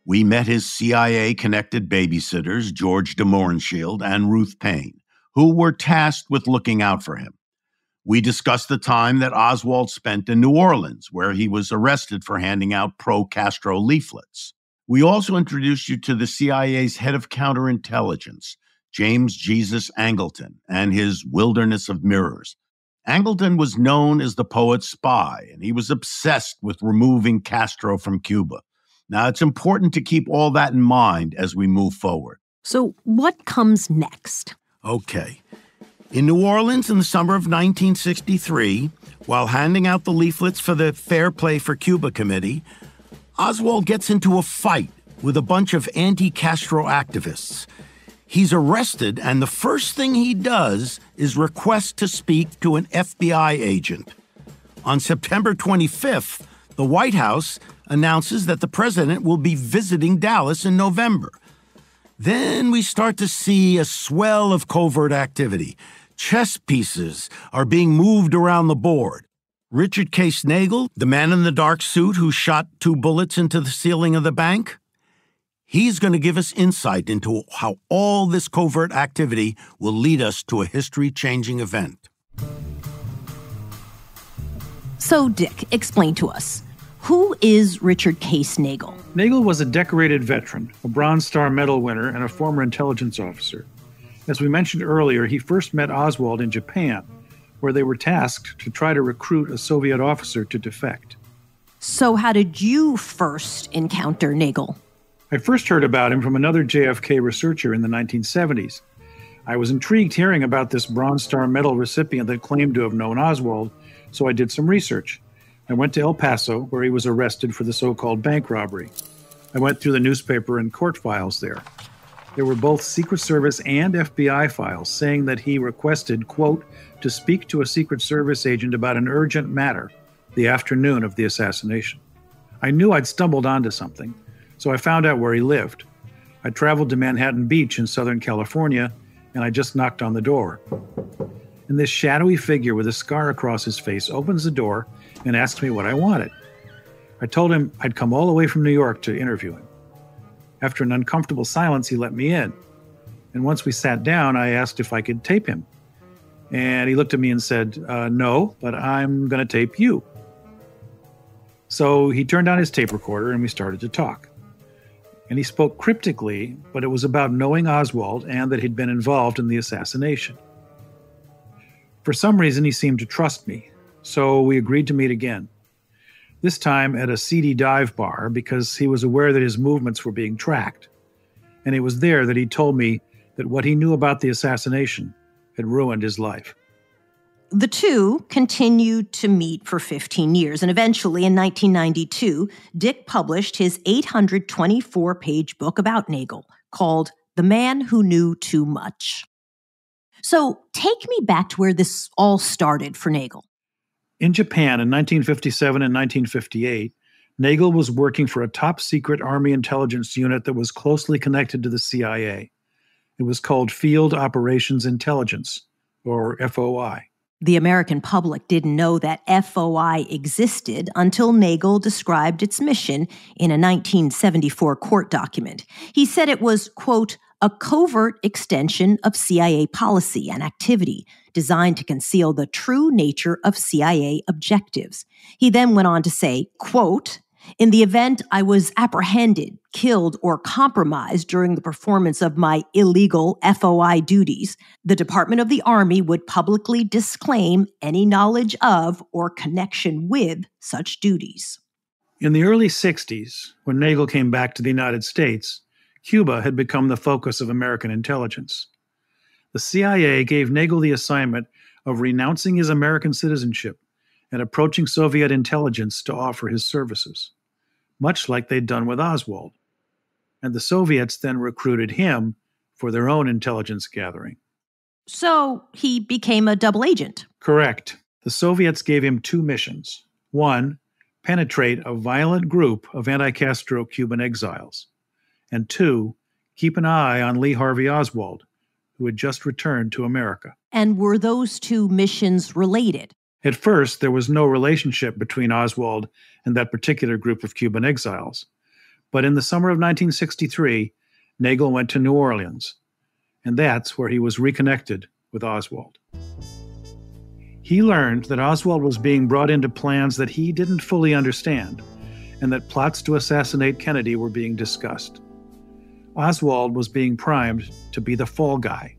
We met his CIA connected babysitters, George de Mohrenschildt and Ruth Paine, who were tasked with looking out for him. We discussed the time that Oswald spent in New Orleans, where he was arrested for handing out pro Castro leaflets. We also introduced you to the CIA's head of counterintelligence, James Jesus Angleton, and his Wilderness of Mirrors. Angleton was known as the poet spy, and he was obsessed with removing Castro from Cuba. Now, it's important to keep all that in mind as we move forward. So, what comes next? Okay. In New Orleans in the summer of 1963, while handing out the leaflets for the Fair Play for Cuba Committee, Oswald gets into a fight with a bunch of anti Castro activists. He's arrested, and the first thing he does is request to speak to an FBI agent. On September 25th, the White House announces that the president will be visiting Dallas in November. Then we start to see a swell of covert activity chess pieces are being moved around the board. Richard Case Nagell, the man in the dark suit who shot two bullets into the ceiling of the bank, he's going to give us insight into how all this covert activity will lead us to a history changing event. So, Dick, explain to us who is Richard Case Nagell? Nagell was a decorated veteran, a Bronze Star Medal winner, and a former intelligence officer. As we mentioned earlier, he first met Oswald in Japan, where they were tasked to try to recruit a Soviet officer to defect. So, how did you first encounter Nagell? I first heard about him from another JFK researcher in the 1970s. I was intrigued hearing about this Bronze Star Medal recipient that claimed to have known Oswald, so I did some research. I went to El Paso, where he was arrested for the so called bank robbery. I went through the newspaper and court files there. There were both Secret Service and FBI files saying that he requested, quote, to speak to a Secret Service agent about an urgent matter the afternoon of the assassination. I knew I'd stumbled onto something, so I found out where he lived. I traveled to Manhattan Beach in Southern California, and I just knocked on the door. And this shadowy figure with a scar across his face opens the door and asks me what I wanted. I told him I'd come all the way from New York to interview him. After an uncomfortable silence, he let me in. And once we sat down, I asked if I could tape him. And he looked at me and said, uh, No, but I'm going to tape you. So he turned on his tape recorder and we started to talk. And he spoke cryptically, but it was about knowing Oswald and that he'd been involved in the assassination. For some reason, he seemed to trust me, so we agreed to meet again this time at a seedy dive bar because he was aware that his movements were being tracked. And it was there that he told me that what he knew about the assassination had ruined his life. The two continued to meet for 15 years, and eventually in 1992, Dick published his 824 page book about Nagell called The Man Who Knew Too Much. So take me back to where this all started for Nagell. In Japan in 1957 and 1958, Nagell was working for a top secret Army intelligence unit that was closely connected to the CIA. It was called Field Operations Intelligence, or FOI. The American public didn't know that FOI existed until Nagell described its mission in a 1974 court document. He said it was, quote, a covert extension of CIA policy and activity designed to conceal the true nature of CIA objectives. He then went on to say, quote, in the event I was apprehended, killed, or compromised during the performance of my illegal FOI duties, the Department of the Army would publicly disclaim any knowledge of or connection with such duties. In the early 60s, when Nagell came back to the United States, Cuba had become the focus of American intelligence. The CIA gave Nagell the assignment of renouncing his American citizenship and approaching Soviet intelligence to offer his services, much like they'd done with Oswald. And the Soviets then recruited him for their own intelligence gathering. So he became a double agent. Correct. The Soviets gave him two missions. One, penetrate a violent group of anti Castro Cuban exiles. And two, keep an eye on Lee Harvey Oswald, who had just returned to America. And were those two missions related? At first, there was no relationship between Oswald and that particular group of Cuban exiles. But in the summer of 1963, Nagell went to New Orleans, and that's where he was reconnected with Oswald. He learned that Oswald was being brought into plans that he didn't fully understand, and that plots to assassinate Kennedy were being discussed. Oswald was being primed to be the fall guy.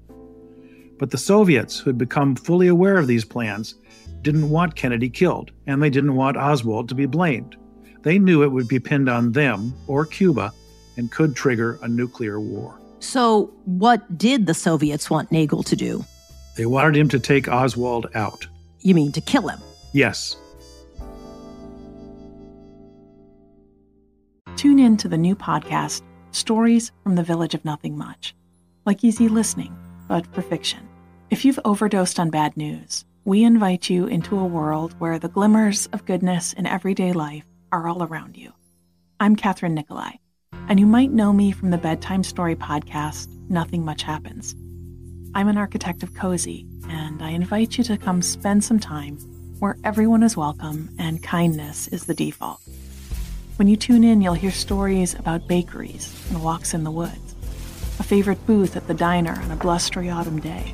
But the Soviets, who had become fully aware of these plans, didn't want Kennedy killed, and they didn't want Oswald to be blamed. They knew it would be pinned on them or Cuba and could trigger a nuclear war. So, what did the Soviets want Nagell to do? They wanted him to take Oswald out. You mean to kill him? Yes. Tune in to the new podcast, Stories from the Village of Nothing Much, like easy listening, but for fiction. If you've overdosed on bad news, we invite you into a world where the glimmers of goodness in everyday life are all around you. I'm Kathryn Nicolai, and you might know me from the bedtime story podcast, Nothing Much Happens. I'm an architect of cozy, and I invite you to come spend some time where everyone is welcome and kindness is the default. When you tune in, you'll hear stories about bakeries and walks in the woods, a favorite booth at the diner on a blustery autumn day,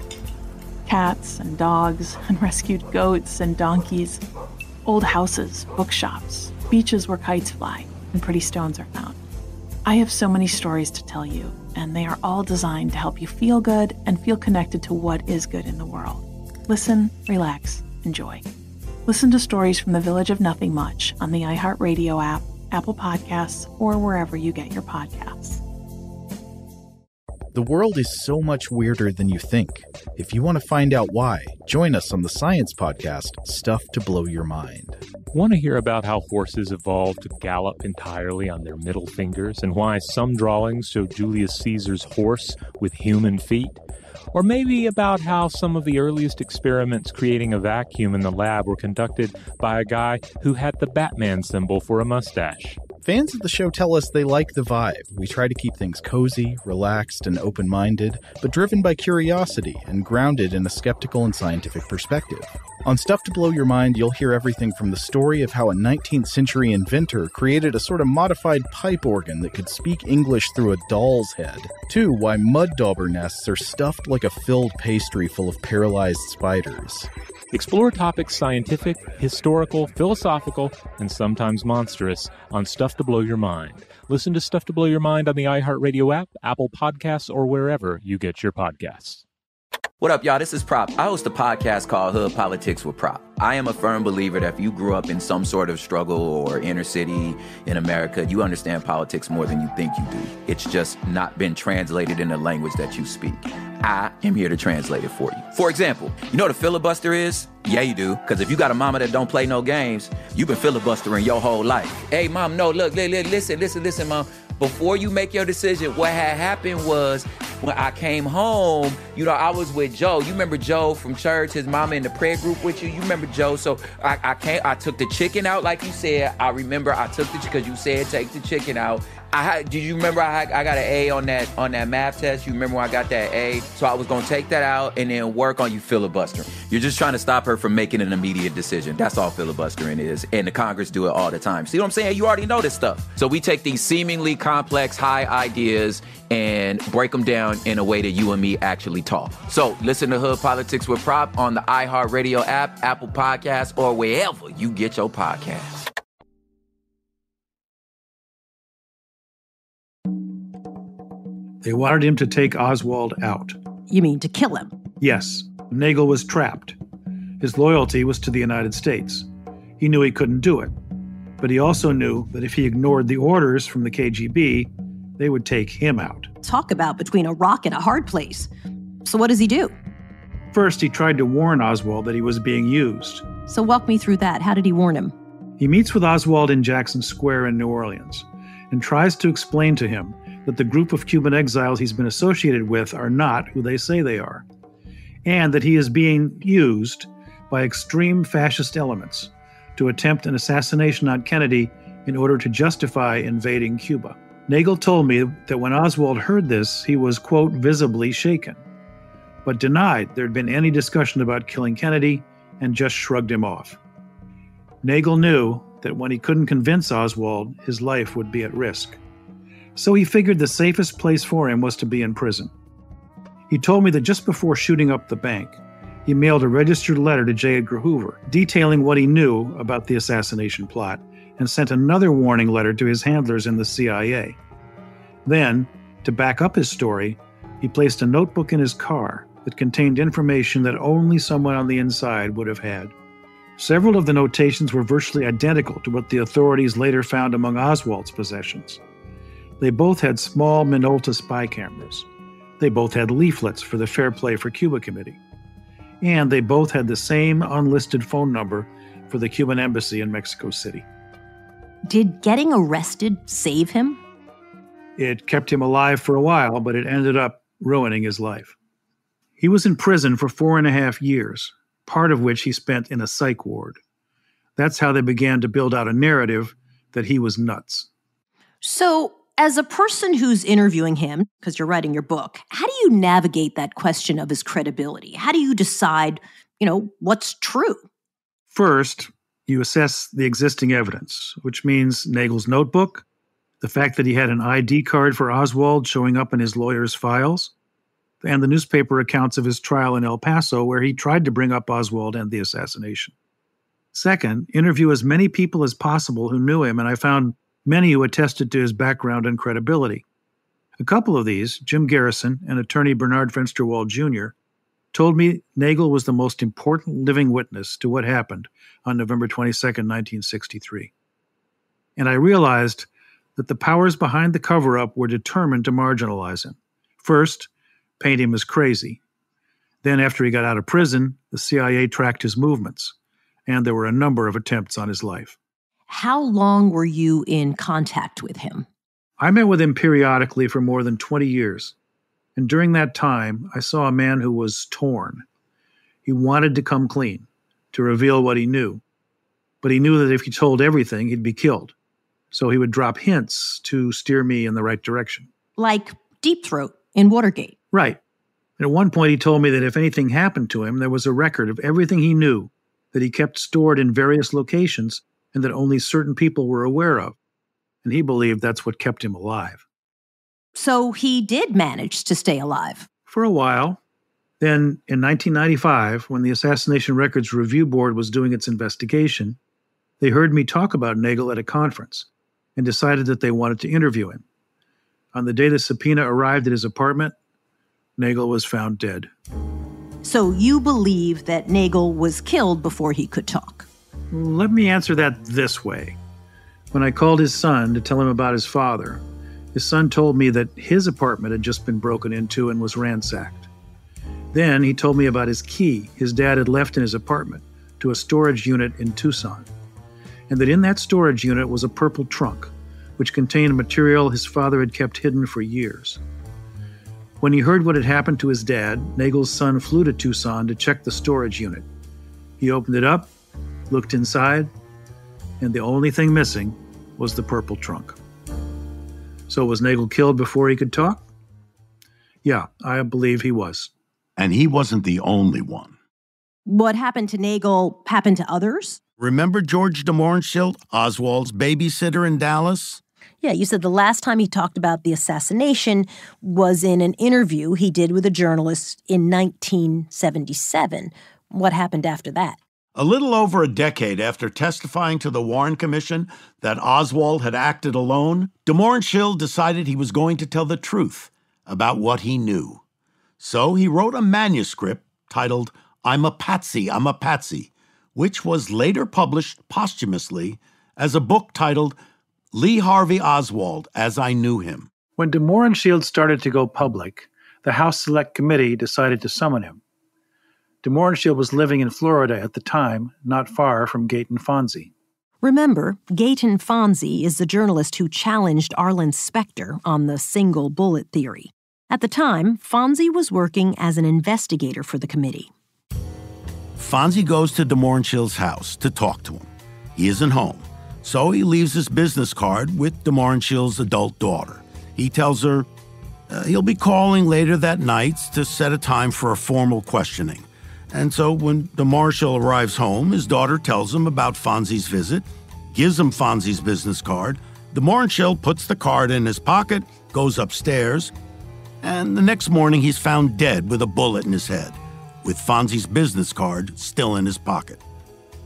cats and dogs and rescued goats and donkeys, old houses, bookshops, beaches where kites fly and pretty stones are found. I have so many stories to tell you, and they are all designed to help you feel good and feel connected to what is good in the world. Listen, relax, enjoy. Listen to stories from the Village of Nothing Much on the iHeartRadio app, Apple Podcasts, or wherever you get your podcasts. The world is so much weirder than you think. If you want to find out why, join us on the science podcast, Stuff to Blow Your Mind. Want to hear about how horses evolved to gallop entirely on their middle fingers and why some drawings show Julius Caesar's horse with human feet? Or maybe about how some of the earliest experiments creating a vacuum in the lab were conducted by a guy who had the Batman symbol for a mustache. Fans of the show tell us they like the vibe. We try to keep things cozy, relaxed, and open minded, but driven by curiosity and grounded in a skeptical and scientific perspective. On Stuff to Blow Your Mind, you'll hear everything from the story of how a 19th century inventor created a sort of modified pipe organ that could speak English through a doll's head, to why mud dauber nests are stuffed like a filled pastry full of paralyzed spiders. Explore topics scientific, historical, philosophical, and sometimes monstrous on Stuff to Blow Your Mind. Listen to Stuff to Blow Your Mind on the iHeartRadio app, Apple Podcasts, or wherever you get your podcasts. What up, y'all? This is Prop. I host a podcast called Hood Politics with Prop. I am a firm believer that if you grew up in some sort of struggle or inner city in America, you understand politics more than you think you do. It's just not been translated in the language that you speak. I am here to translate it for you. For example, you know what a filibuster is? Yeah, you do. Because if you got a mama that don't play no games, you've been filibustering your whole life. Hey, mom, no, look, listen, listen, listen, mom before you make your decision, what had happened was when I came home, you know, I was with Joe. You remember Joe from church, his mama in the prayer group with you. You remember Joe. So I, I came, I took the chicken out, like you said. I remember I took the because you said take the chicken out. I had, did you remember I, had, I got an A on that on that math test? You remember when I got that A? So I was gonna take that out and then work on you filibustering. You're just trying to stop her from making an immediate decision. That's all filibustering is, and the Congress do it all the time. See what I'm saying? You already know this stuff. So we take these seemingly complex, high ideas and break them down in a way that you and me actually talk. So listen to Hood Politics with Prop on the iHeartRadio app, Apple Podcasts, or wherever you get your podcasts. They wanted him to take Oswald out. You mean to kill him? Yes. Nagell was trapped. His loyalty was to the United States. He knew he couldn't do it. But he also knew that if he ignored the orders from the KGB, they would take him out. Talk about between a rock and a hard place. So, what does he do? First, he tried to warn Oswald that he was being used. So walk me through that. How did he warn him? He meets with Oswald in Jackson Square in New Orleans and tries to explain to him that the group of Cuban exiles he's been associated with are not who they say they are, and that he is being used by extreme fascist elements to attempt an assassination on Kennedy in order to justify invading Cuba. Nagell told me that when Oswald heard this, he was, quote, visibly shaken, but denied there had been any discussion about killing Kennedy and just shrugged him off. Nagell knew that when he couldn't convince Oswald, his life would be at risk. So he figured the safest place for him was to be in prison. He told me that just before shooting up the bank, he mailed a registered letter to J. Edgar Hoover detailing what he knew about the assassination plot and sent another warning letter to his handlers in the CIA. Then, to back up his story, he placed a notebook in his car that contained information that only someone on the inside would have had. Several of the notations were virtually identical to what the authorities later found among Oswald's possessions. They both had small Minolta spy cameras. They both had leaflets for the Fair Play for Cuba Committee and they both had the same unlisted phone number for the Cuban embassy in Mexico City. Did getting arrested save him? It kept him alive for a while, but it ended up ruining his life. He was in prison for four and a half years, part of which he spent in a psych ward. That's how they began to build out a narrative that he was nuts. So, as a person who's interviewing him, because you're writing your book, how do you navigate that question of his credibility? How do you decide, you know, what's true? First, you assess the existing evidence, which means Nagell's notebook, the fact that he had an ID card for Oswald showing up in his lawyer's files, and the newspaper accounts of his trial in El Paso, where he tried to bring up Oswald and the assassination. Second, interview as many people as possible who knew him, and I found many who attested to his background and credibility. A couple of these, Jim Garrison and attorney Bernard Fensterwald Jr., told me Nagell was the most important living witness to what happened on November 22, 1963. And I realized that the powers behind the cover up were determined to marginalize him. First, paint him as crazy. Then, after he got out of prison, the CIA tracked his movements, and there were a number of attempts on his life. How long were you in contact with him? I met with him periodically for more than 20 years. And during that time, I saw a man who was torn. He wanted to come clean, to reveal what he knew. But he knew that if he told everything, he'd be killed. So he would drop hints to steer me in the right direction. Like Deep Throat in Watergate. Right. And at one point, he told me that if anything happened to him, there was a record of everything he knew that he kept stored in various locations and that only certain people were aware of. And he believed that's what kept him alive. So he did manage to stay alive. For a while. Then in 1995, when the Assassination Records Review Board was doing its investigation, they heard me talk about Nagell at a conference and decided that they wanted to interview him. On the day the subpoena arrived at his apartment, Nagell was found dead. So you believe that Nagell was killed before he could talk? Let me answer that this way. When I called his son to tell him about his father, his son told me that his apartment had just been broken into and was ransacked. Then he told me about his key his dad had left in his apartment to a storage unit in Tucson, and that in that storage unit was a purple trunk, which contained material his father had kept hidden for years. When he heard what had happened to his dad, Nagell's son flew to Tucson to check the storage unit. He opened it up looked inside, and the only thing missing was the purple trunk. So was Nagell killed before he could talk? Yeah, I believe he was. And he wasn't the only one. What happened to Nagell happened to others? Remember George de Mohrenschildt, Oswald's babysitter in Dallas? Yeah, you said the last time he talked about the assassination was in an interview he did with a journalist in 1977. What happened after that? A little over a decade after testifying to the Warren Commission that Oswald had acted alone, de Mohrenschildt decided he was going to tell the truth about what he knew. So he wrote a manuscript titled I'm a Patsy, I'm a Patsy, which was later published posthumously as a book titled Lee Harvey Oswald as I Knew Him. When de Mohrenschildt started to go public, the House Select Committee decided to summon him. De Mohrenschildt was living in Florida at the time, not far from Gaeton Fonzi. Remember, Gaeton Fonzi is the journalist who challenged Arlen Specter on the single bullet theory. At the time, Fonzi was working as an investigator for the committee. Fonzi goes to De Mohrenschildt's house to talk to him. He isn't home, so he leaves his business card with De Mohrenschildt's adult daughter. He tells her uh, he'll be calling later that night to set a time for a formal questioning. And so when the marshal arrives home, his daughter tells him about Fonzi's visit, gives him Fonzi's business card. The marshal puts the card in his pocket, goes upstairs, and the next morning he's found dead with a bullet in his head, with Fonzi's business card still in his pocket.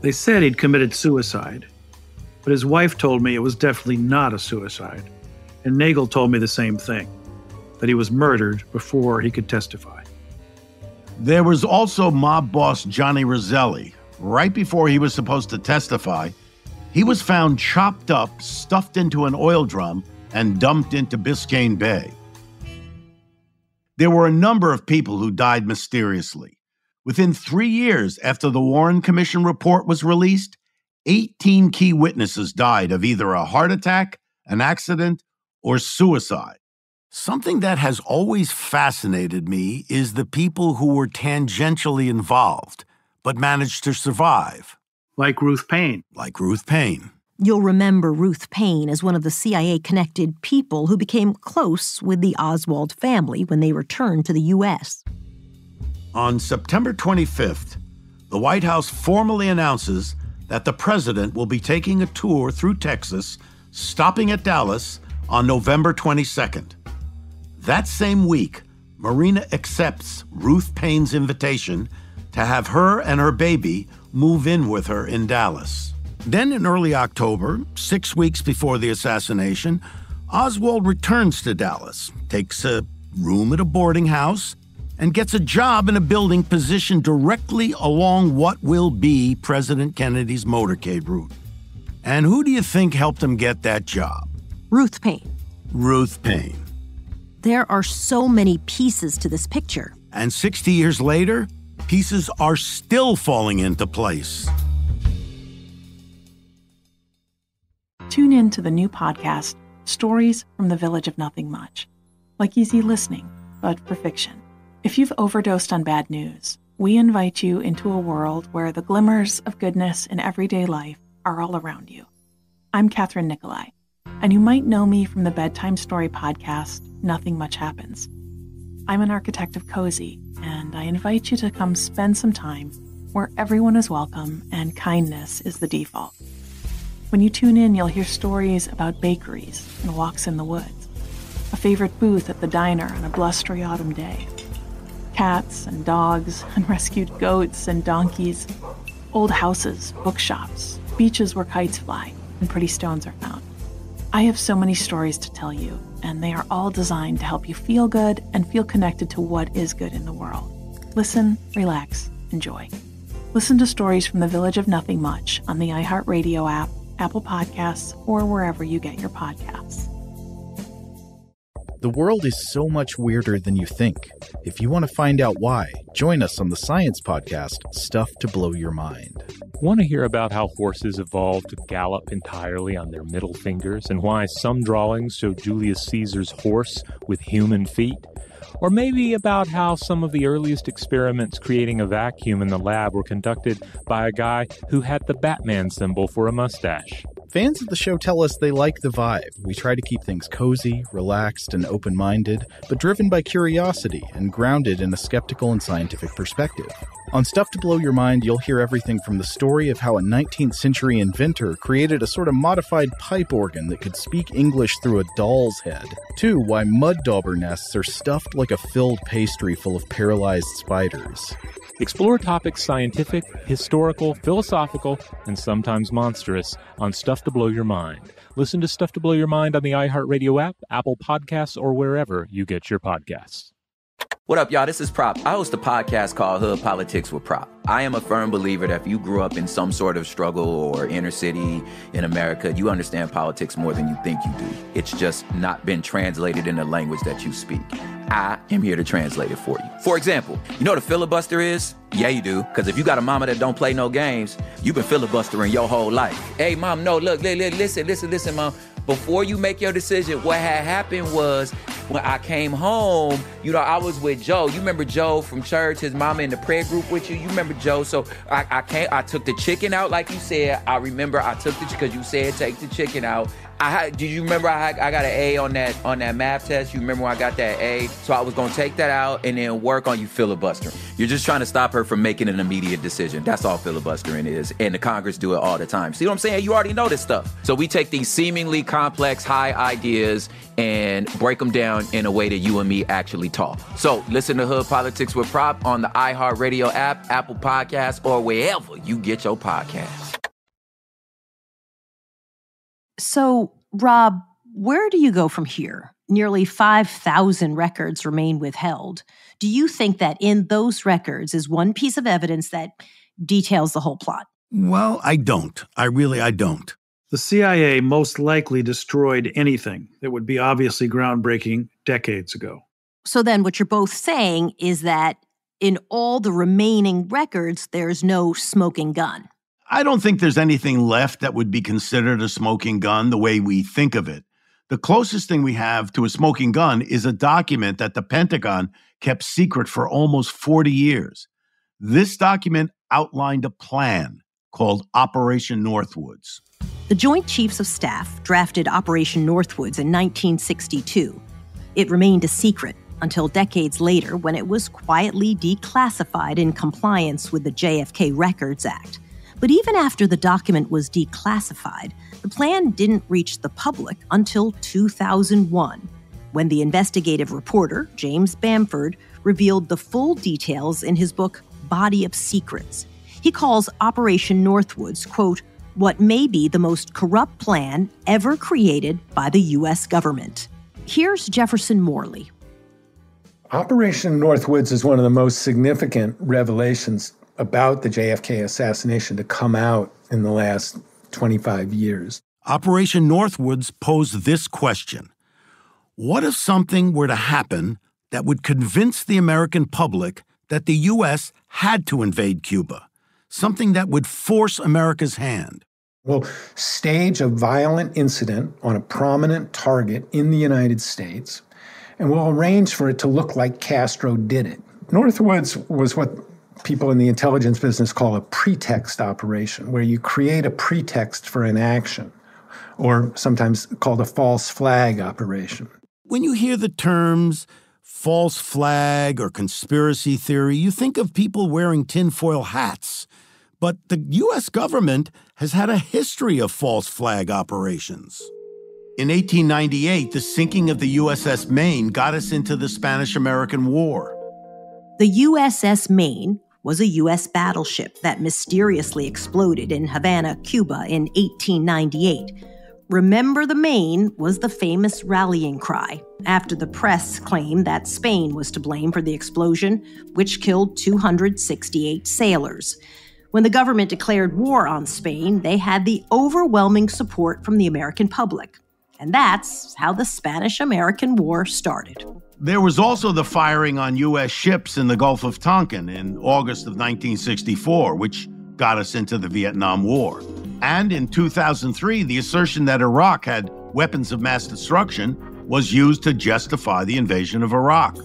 They said he'd committed suicide, but his wife told me it was definitely not a suicide. And Nagell told me the same thing that he was murdered before he could testify. There was also mob boss Johnny Roselli. Right before he was supposed to testify, he was found chopped up, stuffed into an oil drum, and dumped into Biscayne Bay. There were a number of people who died mysteriously. Within three years after the Warren Commission report was released, 18 key witnesses died of either a heart attack, an accident, or suicide. Something that has always fascinated me is the people who were tangentially involved, but managed to survive. Like Ruth Paine. Like Ruth Paine. You'll remember Ruth Paine as one of the CIA connected people who became close with the Oswald family when they returned to the U.S. On September 25th, the White House formally announces that the president will be taking a tour through Texas, stopping at Dallas on November 22nd. That same week, Marina accepts Ruth Paine's invitation to have her and her baby move in with her in Dallas. Then in early October, six weeks before the assassination, Oswald returns to Dallas, takes a room at a boarding house, and gets a job in a building positioned directly along what will be President Kennedy's motorcade route. And who do you think helped him get that job? Ruth Paine. Ruth Paine. There are so many pieces to this picture. And 60 years later, pieces are still falling into place. Tune in to the new podcast, Stories from the Village of Nothing Much, like easy listening, but for fiction. If you've overdosed on bad news, we invite you into a world where the glimmers of goodness in everyday life are all around you. I'm Kathryn Nicolai, and you might know me from the bedtime story podcast, Nothing Much Happens. I'm an architect of cozy, and I invite you to come spend some time where everyone is welcome and kindness is the default. When you tune in, you'll hear stories about bakeries and walks in the woods, a favorite booth at the diner on a blustery autumn day, cats and dogs and rescued goats and donkeys, old houses, bookshops, beaches where kites fly and pretty stones are found. I have so many stories to tell you, and they are all designed to help you feel good and feel connected to what is good in the world. Listen, relax, enjoy. Listen to stories from the Village of Nothing Much on the iHeartRadio app, Apple Podcasts, or wherever you get your podcasts. The world is so much weirder than you think. If you want to find out why, join us on the science podcast, Stuff to Blow Your Mind. Want to hear about how horses evolved to gallop entirely on their middle fingers and why some drawings show Julius Caesar's horse with human feet? Or maybe about how some of the earliest experiments creating a vacuum in the lab were conducted by a guy who had the Batman symbol for a mustache. Fans of the show tell us they like the vibe. We try to keep things cozy, relaxed, and open minded, but driven by curiosity and grounded in a skeptical and scientific perspective. On Stuff to Blow Your Mind, you'll hear everything from the story of how a 19th century inventor created a sort of modified pipe organ that could speak English through a doll's head, to why mud dauber nests are stuffed like a filled pastry full of paralyzed spiders. Explore topics scientific, historical, philosophical, and sometimes monstrous on Stuff to Blow Your Mind. Listen to Stuff to Blow Your Mind on the iHeartRadio app, Apple Podcasts, or wherever you get your podcasts. What up, y'all? This is Prop. I host a podcast called Hood Politics with Prop. I am a firm believer that if you grew up in some sort of struggle or inner city in America, you understand politics more than you think you do. It's just not been translated in the language that you speak. I am here to translate it for you. For example, you know what a filibuster is? Yeah, you do. Because if you got a mama that don't play no games, you've been filibustering your whole life. Hey, mom, no, look, listen, listen, listen, mom. Before you make your decision, what had happened was when I came home, you know, I was with Joe. You remember Joe from church, his mama in the prayer group with you. You remember Joe. So I, I came, I took the chicken out, like you said. I remember I took the because you said take the chicken out. I had, you remember I, had, I got an A on that on that math test? You remember when I got that A? So I was gonna take that out and then work on you filibustering. You're just trying to stop her from making an immediate decision. That's all filibustering is. And the Congress do it all the time. See what I'm saying? You already know this stuff. So we take these seemingly complex, high ideas and break them down in a way that you and me actually talk. So listen to Hood Politics with Prop on the iHeartRadio app, Apple Podcasts, or wherever you get your podcasts. So, Rob, where do you go from here? Nearly 5,000 records remain withheld. Do you think that in those records is one piece of evidence that details the whole plot? Well, I don't. I really I don't. The CIA most likely destroyed anything that would be obviously groundbreaking decades ago. So then what you're both saying is that in all the remaining records there's no smoking gun. I don't think there's anything left that would be considered a smoking gun the way we think of it. The closest thing we have to a smoking gun is a document that the Pentagon kept secret for almost 40 years. This document outlined a plan called Operation Northwoods. The Joint Chiefs of Staff drafted Operation Northwoods in 1962. It remained a secret until decades later when it was quietly declassified in compliance with the JFK Records Act. But even after the document was declassified, the plan didn't reach the public until 2001, when the investigative reporter, James Bamford, revealed the full details in his book, Body of Secrets. He calls Operation Northwoods, quote, what may be the most corrupt plan ever created by the U.S. government. Here's Jefferson Morley. Operation Northwoods is one of the most significant revelations about the JFK assassination to come out in the last 25 years. Operation Northwoods posed this question What if something were to happen that would convince the American public that the U.S. had to invade Cuba? Something that would force America's hand. We'll stage a violent incident on a prominent target in the United States, and we'll arrange for it to look like Castro did it. Northwoods was what people in the intelligence business call a pretext operation, where you create a pretext for an action, or sometimes called a false flag operation. When you hear the terms false flag or conspiracy theory, you think of people wearing tinfoil hats. But the U.S. government has had a history of false flag operations. In 1898, the sinking of the USS Maine got us into the Spanish American War. The USS Maine was a U.S. battleship that mysteriously exploded in Havana, Cuba in 1898. Remember the Maine was the famous rallying cry after the press claimed that Spain was to blame for the explosion, which killed 268 sailors. When the government declared war on Spain, they had the overwhelming support from the American public. And that's how the Spanish American War started. There was also the firing on U.S. ships in the Gulf of Tonkin in August of 1964, which got us into the Vietnam War. And in 2003, the assertion that Iraq had weapons of mass destruction was used to justify the invasion of Iraq.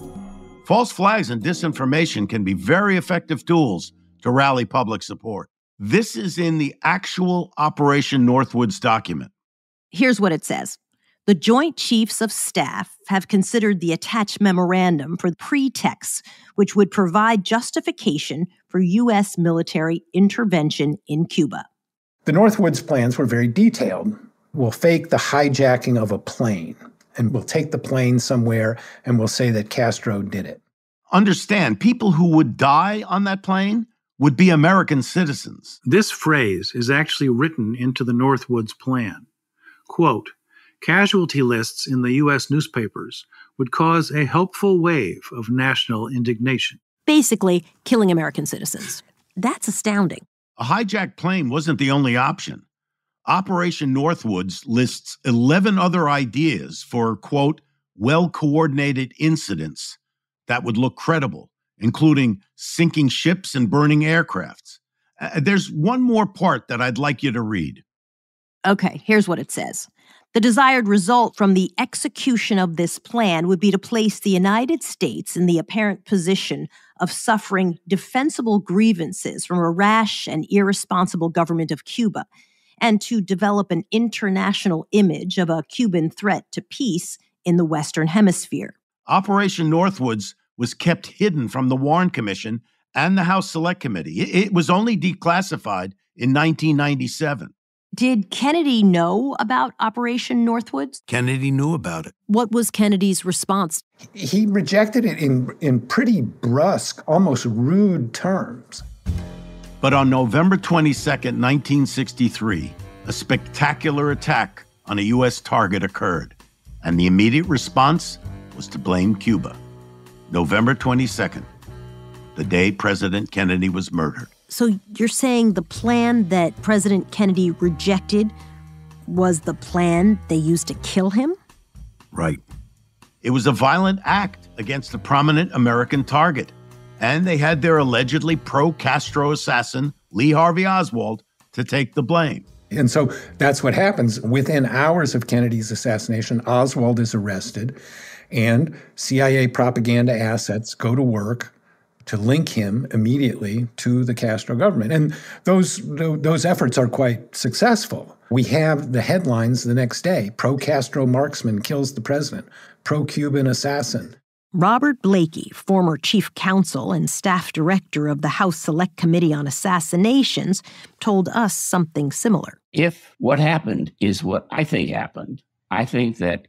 False flags and disinformation can be very effective tools to rally public support. This is in the actual Operation Northwoods document. Here's what it says the Joint Chiefs of Staff have considered the attached memorandum for the pretexts which would provide justification for U.S. military intervention in Cuba. The Northwoods plans were very detailed. We'll fake the hijacking of a plane, and we'll take the plane somewhere and we'll say that Castro did it. Understand, people who would die on that plane would be American citizens. This phrase is actually written into the Northwoods plan. Quote, casualty lists in the U.S. newspapers would cause a helpful wave of national indignation. Basically, killing American citizens. That's astounding. A hijacked plane wasn't the only option. Operation Northwoods lists 11 other ideas for, quote, well coordinated incidents that would look credible, including sinking ships and burning aircrafts. Uh, there's one more part that I'd like you to read. Okay, here's what it says. The desired result from the execution of this plan would be to place the United States in the apparent position of suffering defensible grievances from a rash and irresponsible government of Cuba, and to develop an international image of a Cuban threat to peace in the Western Hemisphere. Operation Northwoods was kept hidden from the Warren Commission and the House Select Committee. It was only declassified in 1997. Did Kennedy know about Operation Northwoods? Kennedy knew about it. What was Kennedy's response? He rejected it in, in pretty brusque, almost rude terms. But on November 22, 1963, a spectacular attack on a U.S. target occurred, and the immediate response was to blame Cuba. November 22nd, the day President Kennedy was murdered. So you're saying the plan that President Kennedy rejected was the plan they used to kill him? Right. It was a violent act against a prominent American target, and they had their allegedly pro Castro assassin, Lee Harvey Oswald, to take the blame. And so that's what happens. Within hours of Kennedy's assassination, Oswald is arrested, and CIA propaganda assets go to work to link him immediately to the Castro government. And those, those efforts are quite successful. We have the headlines the next day pro Castro marksman kills the president, pro Cuban assassin. Robert Blakey, former chief counsel and staff director of the House Select Committee on Assassinations, told us something similar. If what happened is what I think happened, I think that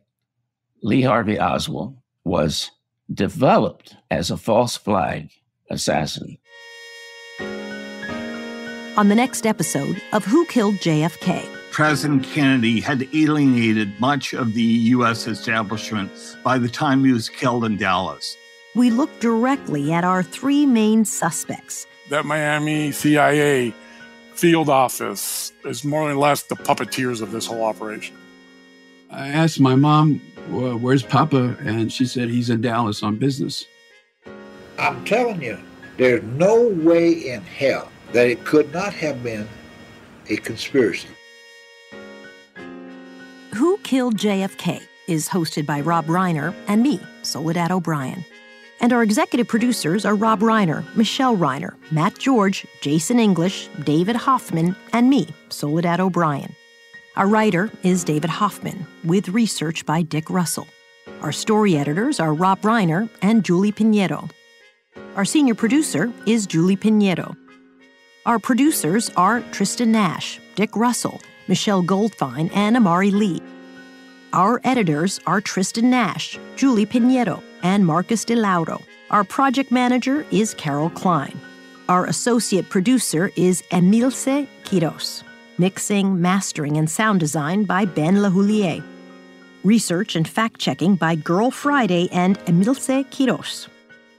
Lee Harvey Oswald was developed as a false flag assassin. On the next episode of Who Killed JFK. President Kennedy had alienated much of the U.S. establishment by the time he was killed in Dallas. We look directly at our three main suspects. That Miami CIA field office is more or less the puppeteers of this whole operation. I asked my mom, Where's Papa? And she said, He's in Dallas on business. I'm telling you, there's no way in hell that it could not have been a conspiracy. Who Killed JFK is hosted by Rob Reiner and me, Soledad O'Brien. And our executive producers are Rob Reiner, Michelle Reiner, Matt George, Jason English, David Hoffman, and me, Soledad O'Brien. Our writer is David Hoffman, with research by Dick Russell. Our story editors are Rob Reiner and Julie Pinheiro. Our senior producer is Julie Pinheiro. Our producers are Tristan Nash, Dick Russell, Michelle Goldfine, and Amari Lee. Our editors are Tristan Nash, Julie Pinheiro, and Marcus DeLauro. Our project manager is Carol Klein. Our associate producer is Emilce Quiros. Mixing, mastering, and sound design by Ben Lahoulier. Research and fact checking by Girl Friday and Emilce Quiros.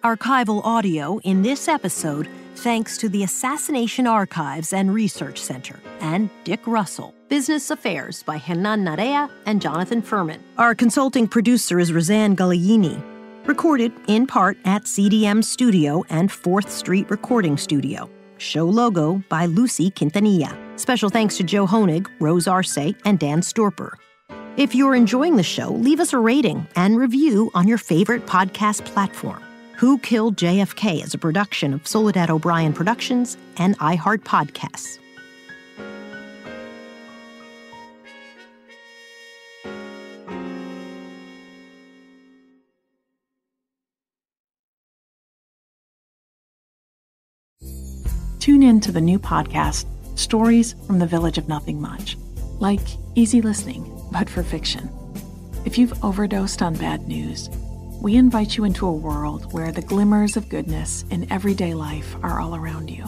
Archival audio in this episode thanks to the Assassination Archives and Research Center and Dick Russell. Business Affairs by Hernan Narea and Jonathan Furman. Our consulting producer is Roseanne Gagliini. Recorded in part at CDM Studio and 4th Street Recording Studio. Show logo by Lucy Quintanilla. Special thanks to Joe Honig, Rose Arce, and Dan Storper. If you're enjoying the show, leave us a rating and review on your favorite podcast platform. Who Killed JFK is a production of Soledad O'Brien Productions and iHeart Podcasts. Tune in to the new podcast, Stories from the Village of Nothing Much, like easy listening, but for fiction. If you've overdosed on bad news, we invite you into a world where the glimmers of goodness in everyday life are all around you.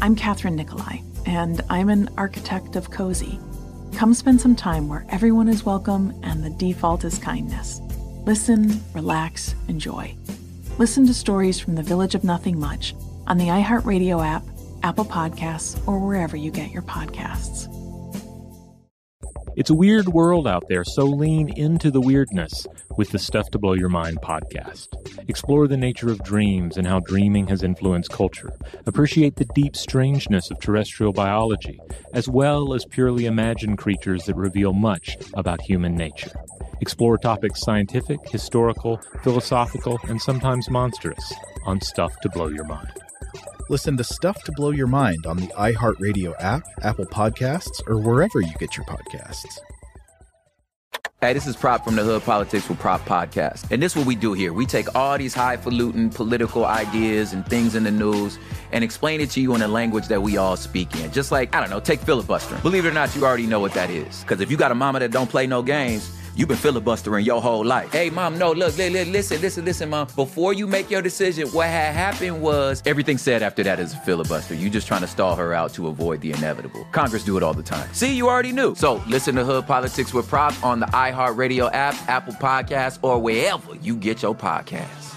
I'm Kathryn Nicolai, and I'm an architect of cozy. Come spend some time where everyone is welcome and the default is kindness. Listen, relax, enjoy. Listen to stories from the Village of Nothing Much on the iHeartRadio app, Apple Podcasts, or wherever you get your podcasts. It's a weird world out there, so lean into the weirdness with the Stuff to Blow Your Mind podcast. Explore the nature of dreams and how dreaming has influenced culture. Appreciate the deep strangeness of terrestrial biology, as well as purely imagined creatures that reveal much about human nature. Explore topics scientific, historical, philosophical, and sometimes monstrous on Stuff to Blow Your Mind. Listen to Stuff to Blow Your Mind on the iHeartRadio app, Apple Podcasts, or wherever you get your podcasts. Hey, this is Prop from the Hood Politics with Prop Podcast. And this is what we do here. We take all these highfalutin political ideas and things in the news and explain it to you in a language that we all speak in. Just like, I don't know, take filibustering. Believe it or not, you already know what that is. Because if you got a mama that don't play no games, You've been filibustering your whole life. Hey, mom, no, look, listen, listen, listen, mom. Before you make your decision, what had happened was everything said after that is a filibuster. You're just trying to stall her out to avoid the inevitable. Congress do it all the time. See, you already knew. So listen to Hood Politics with Prop on the iHeartRadio app, Apple Podcasts, or wherever you get your podcasts.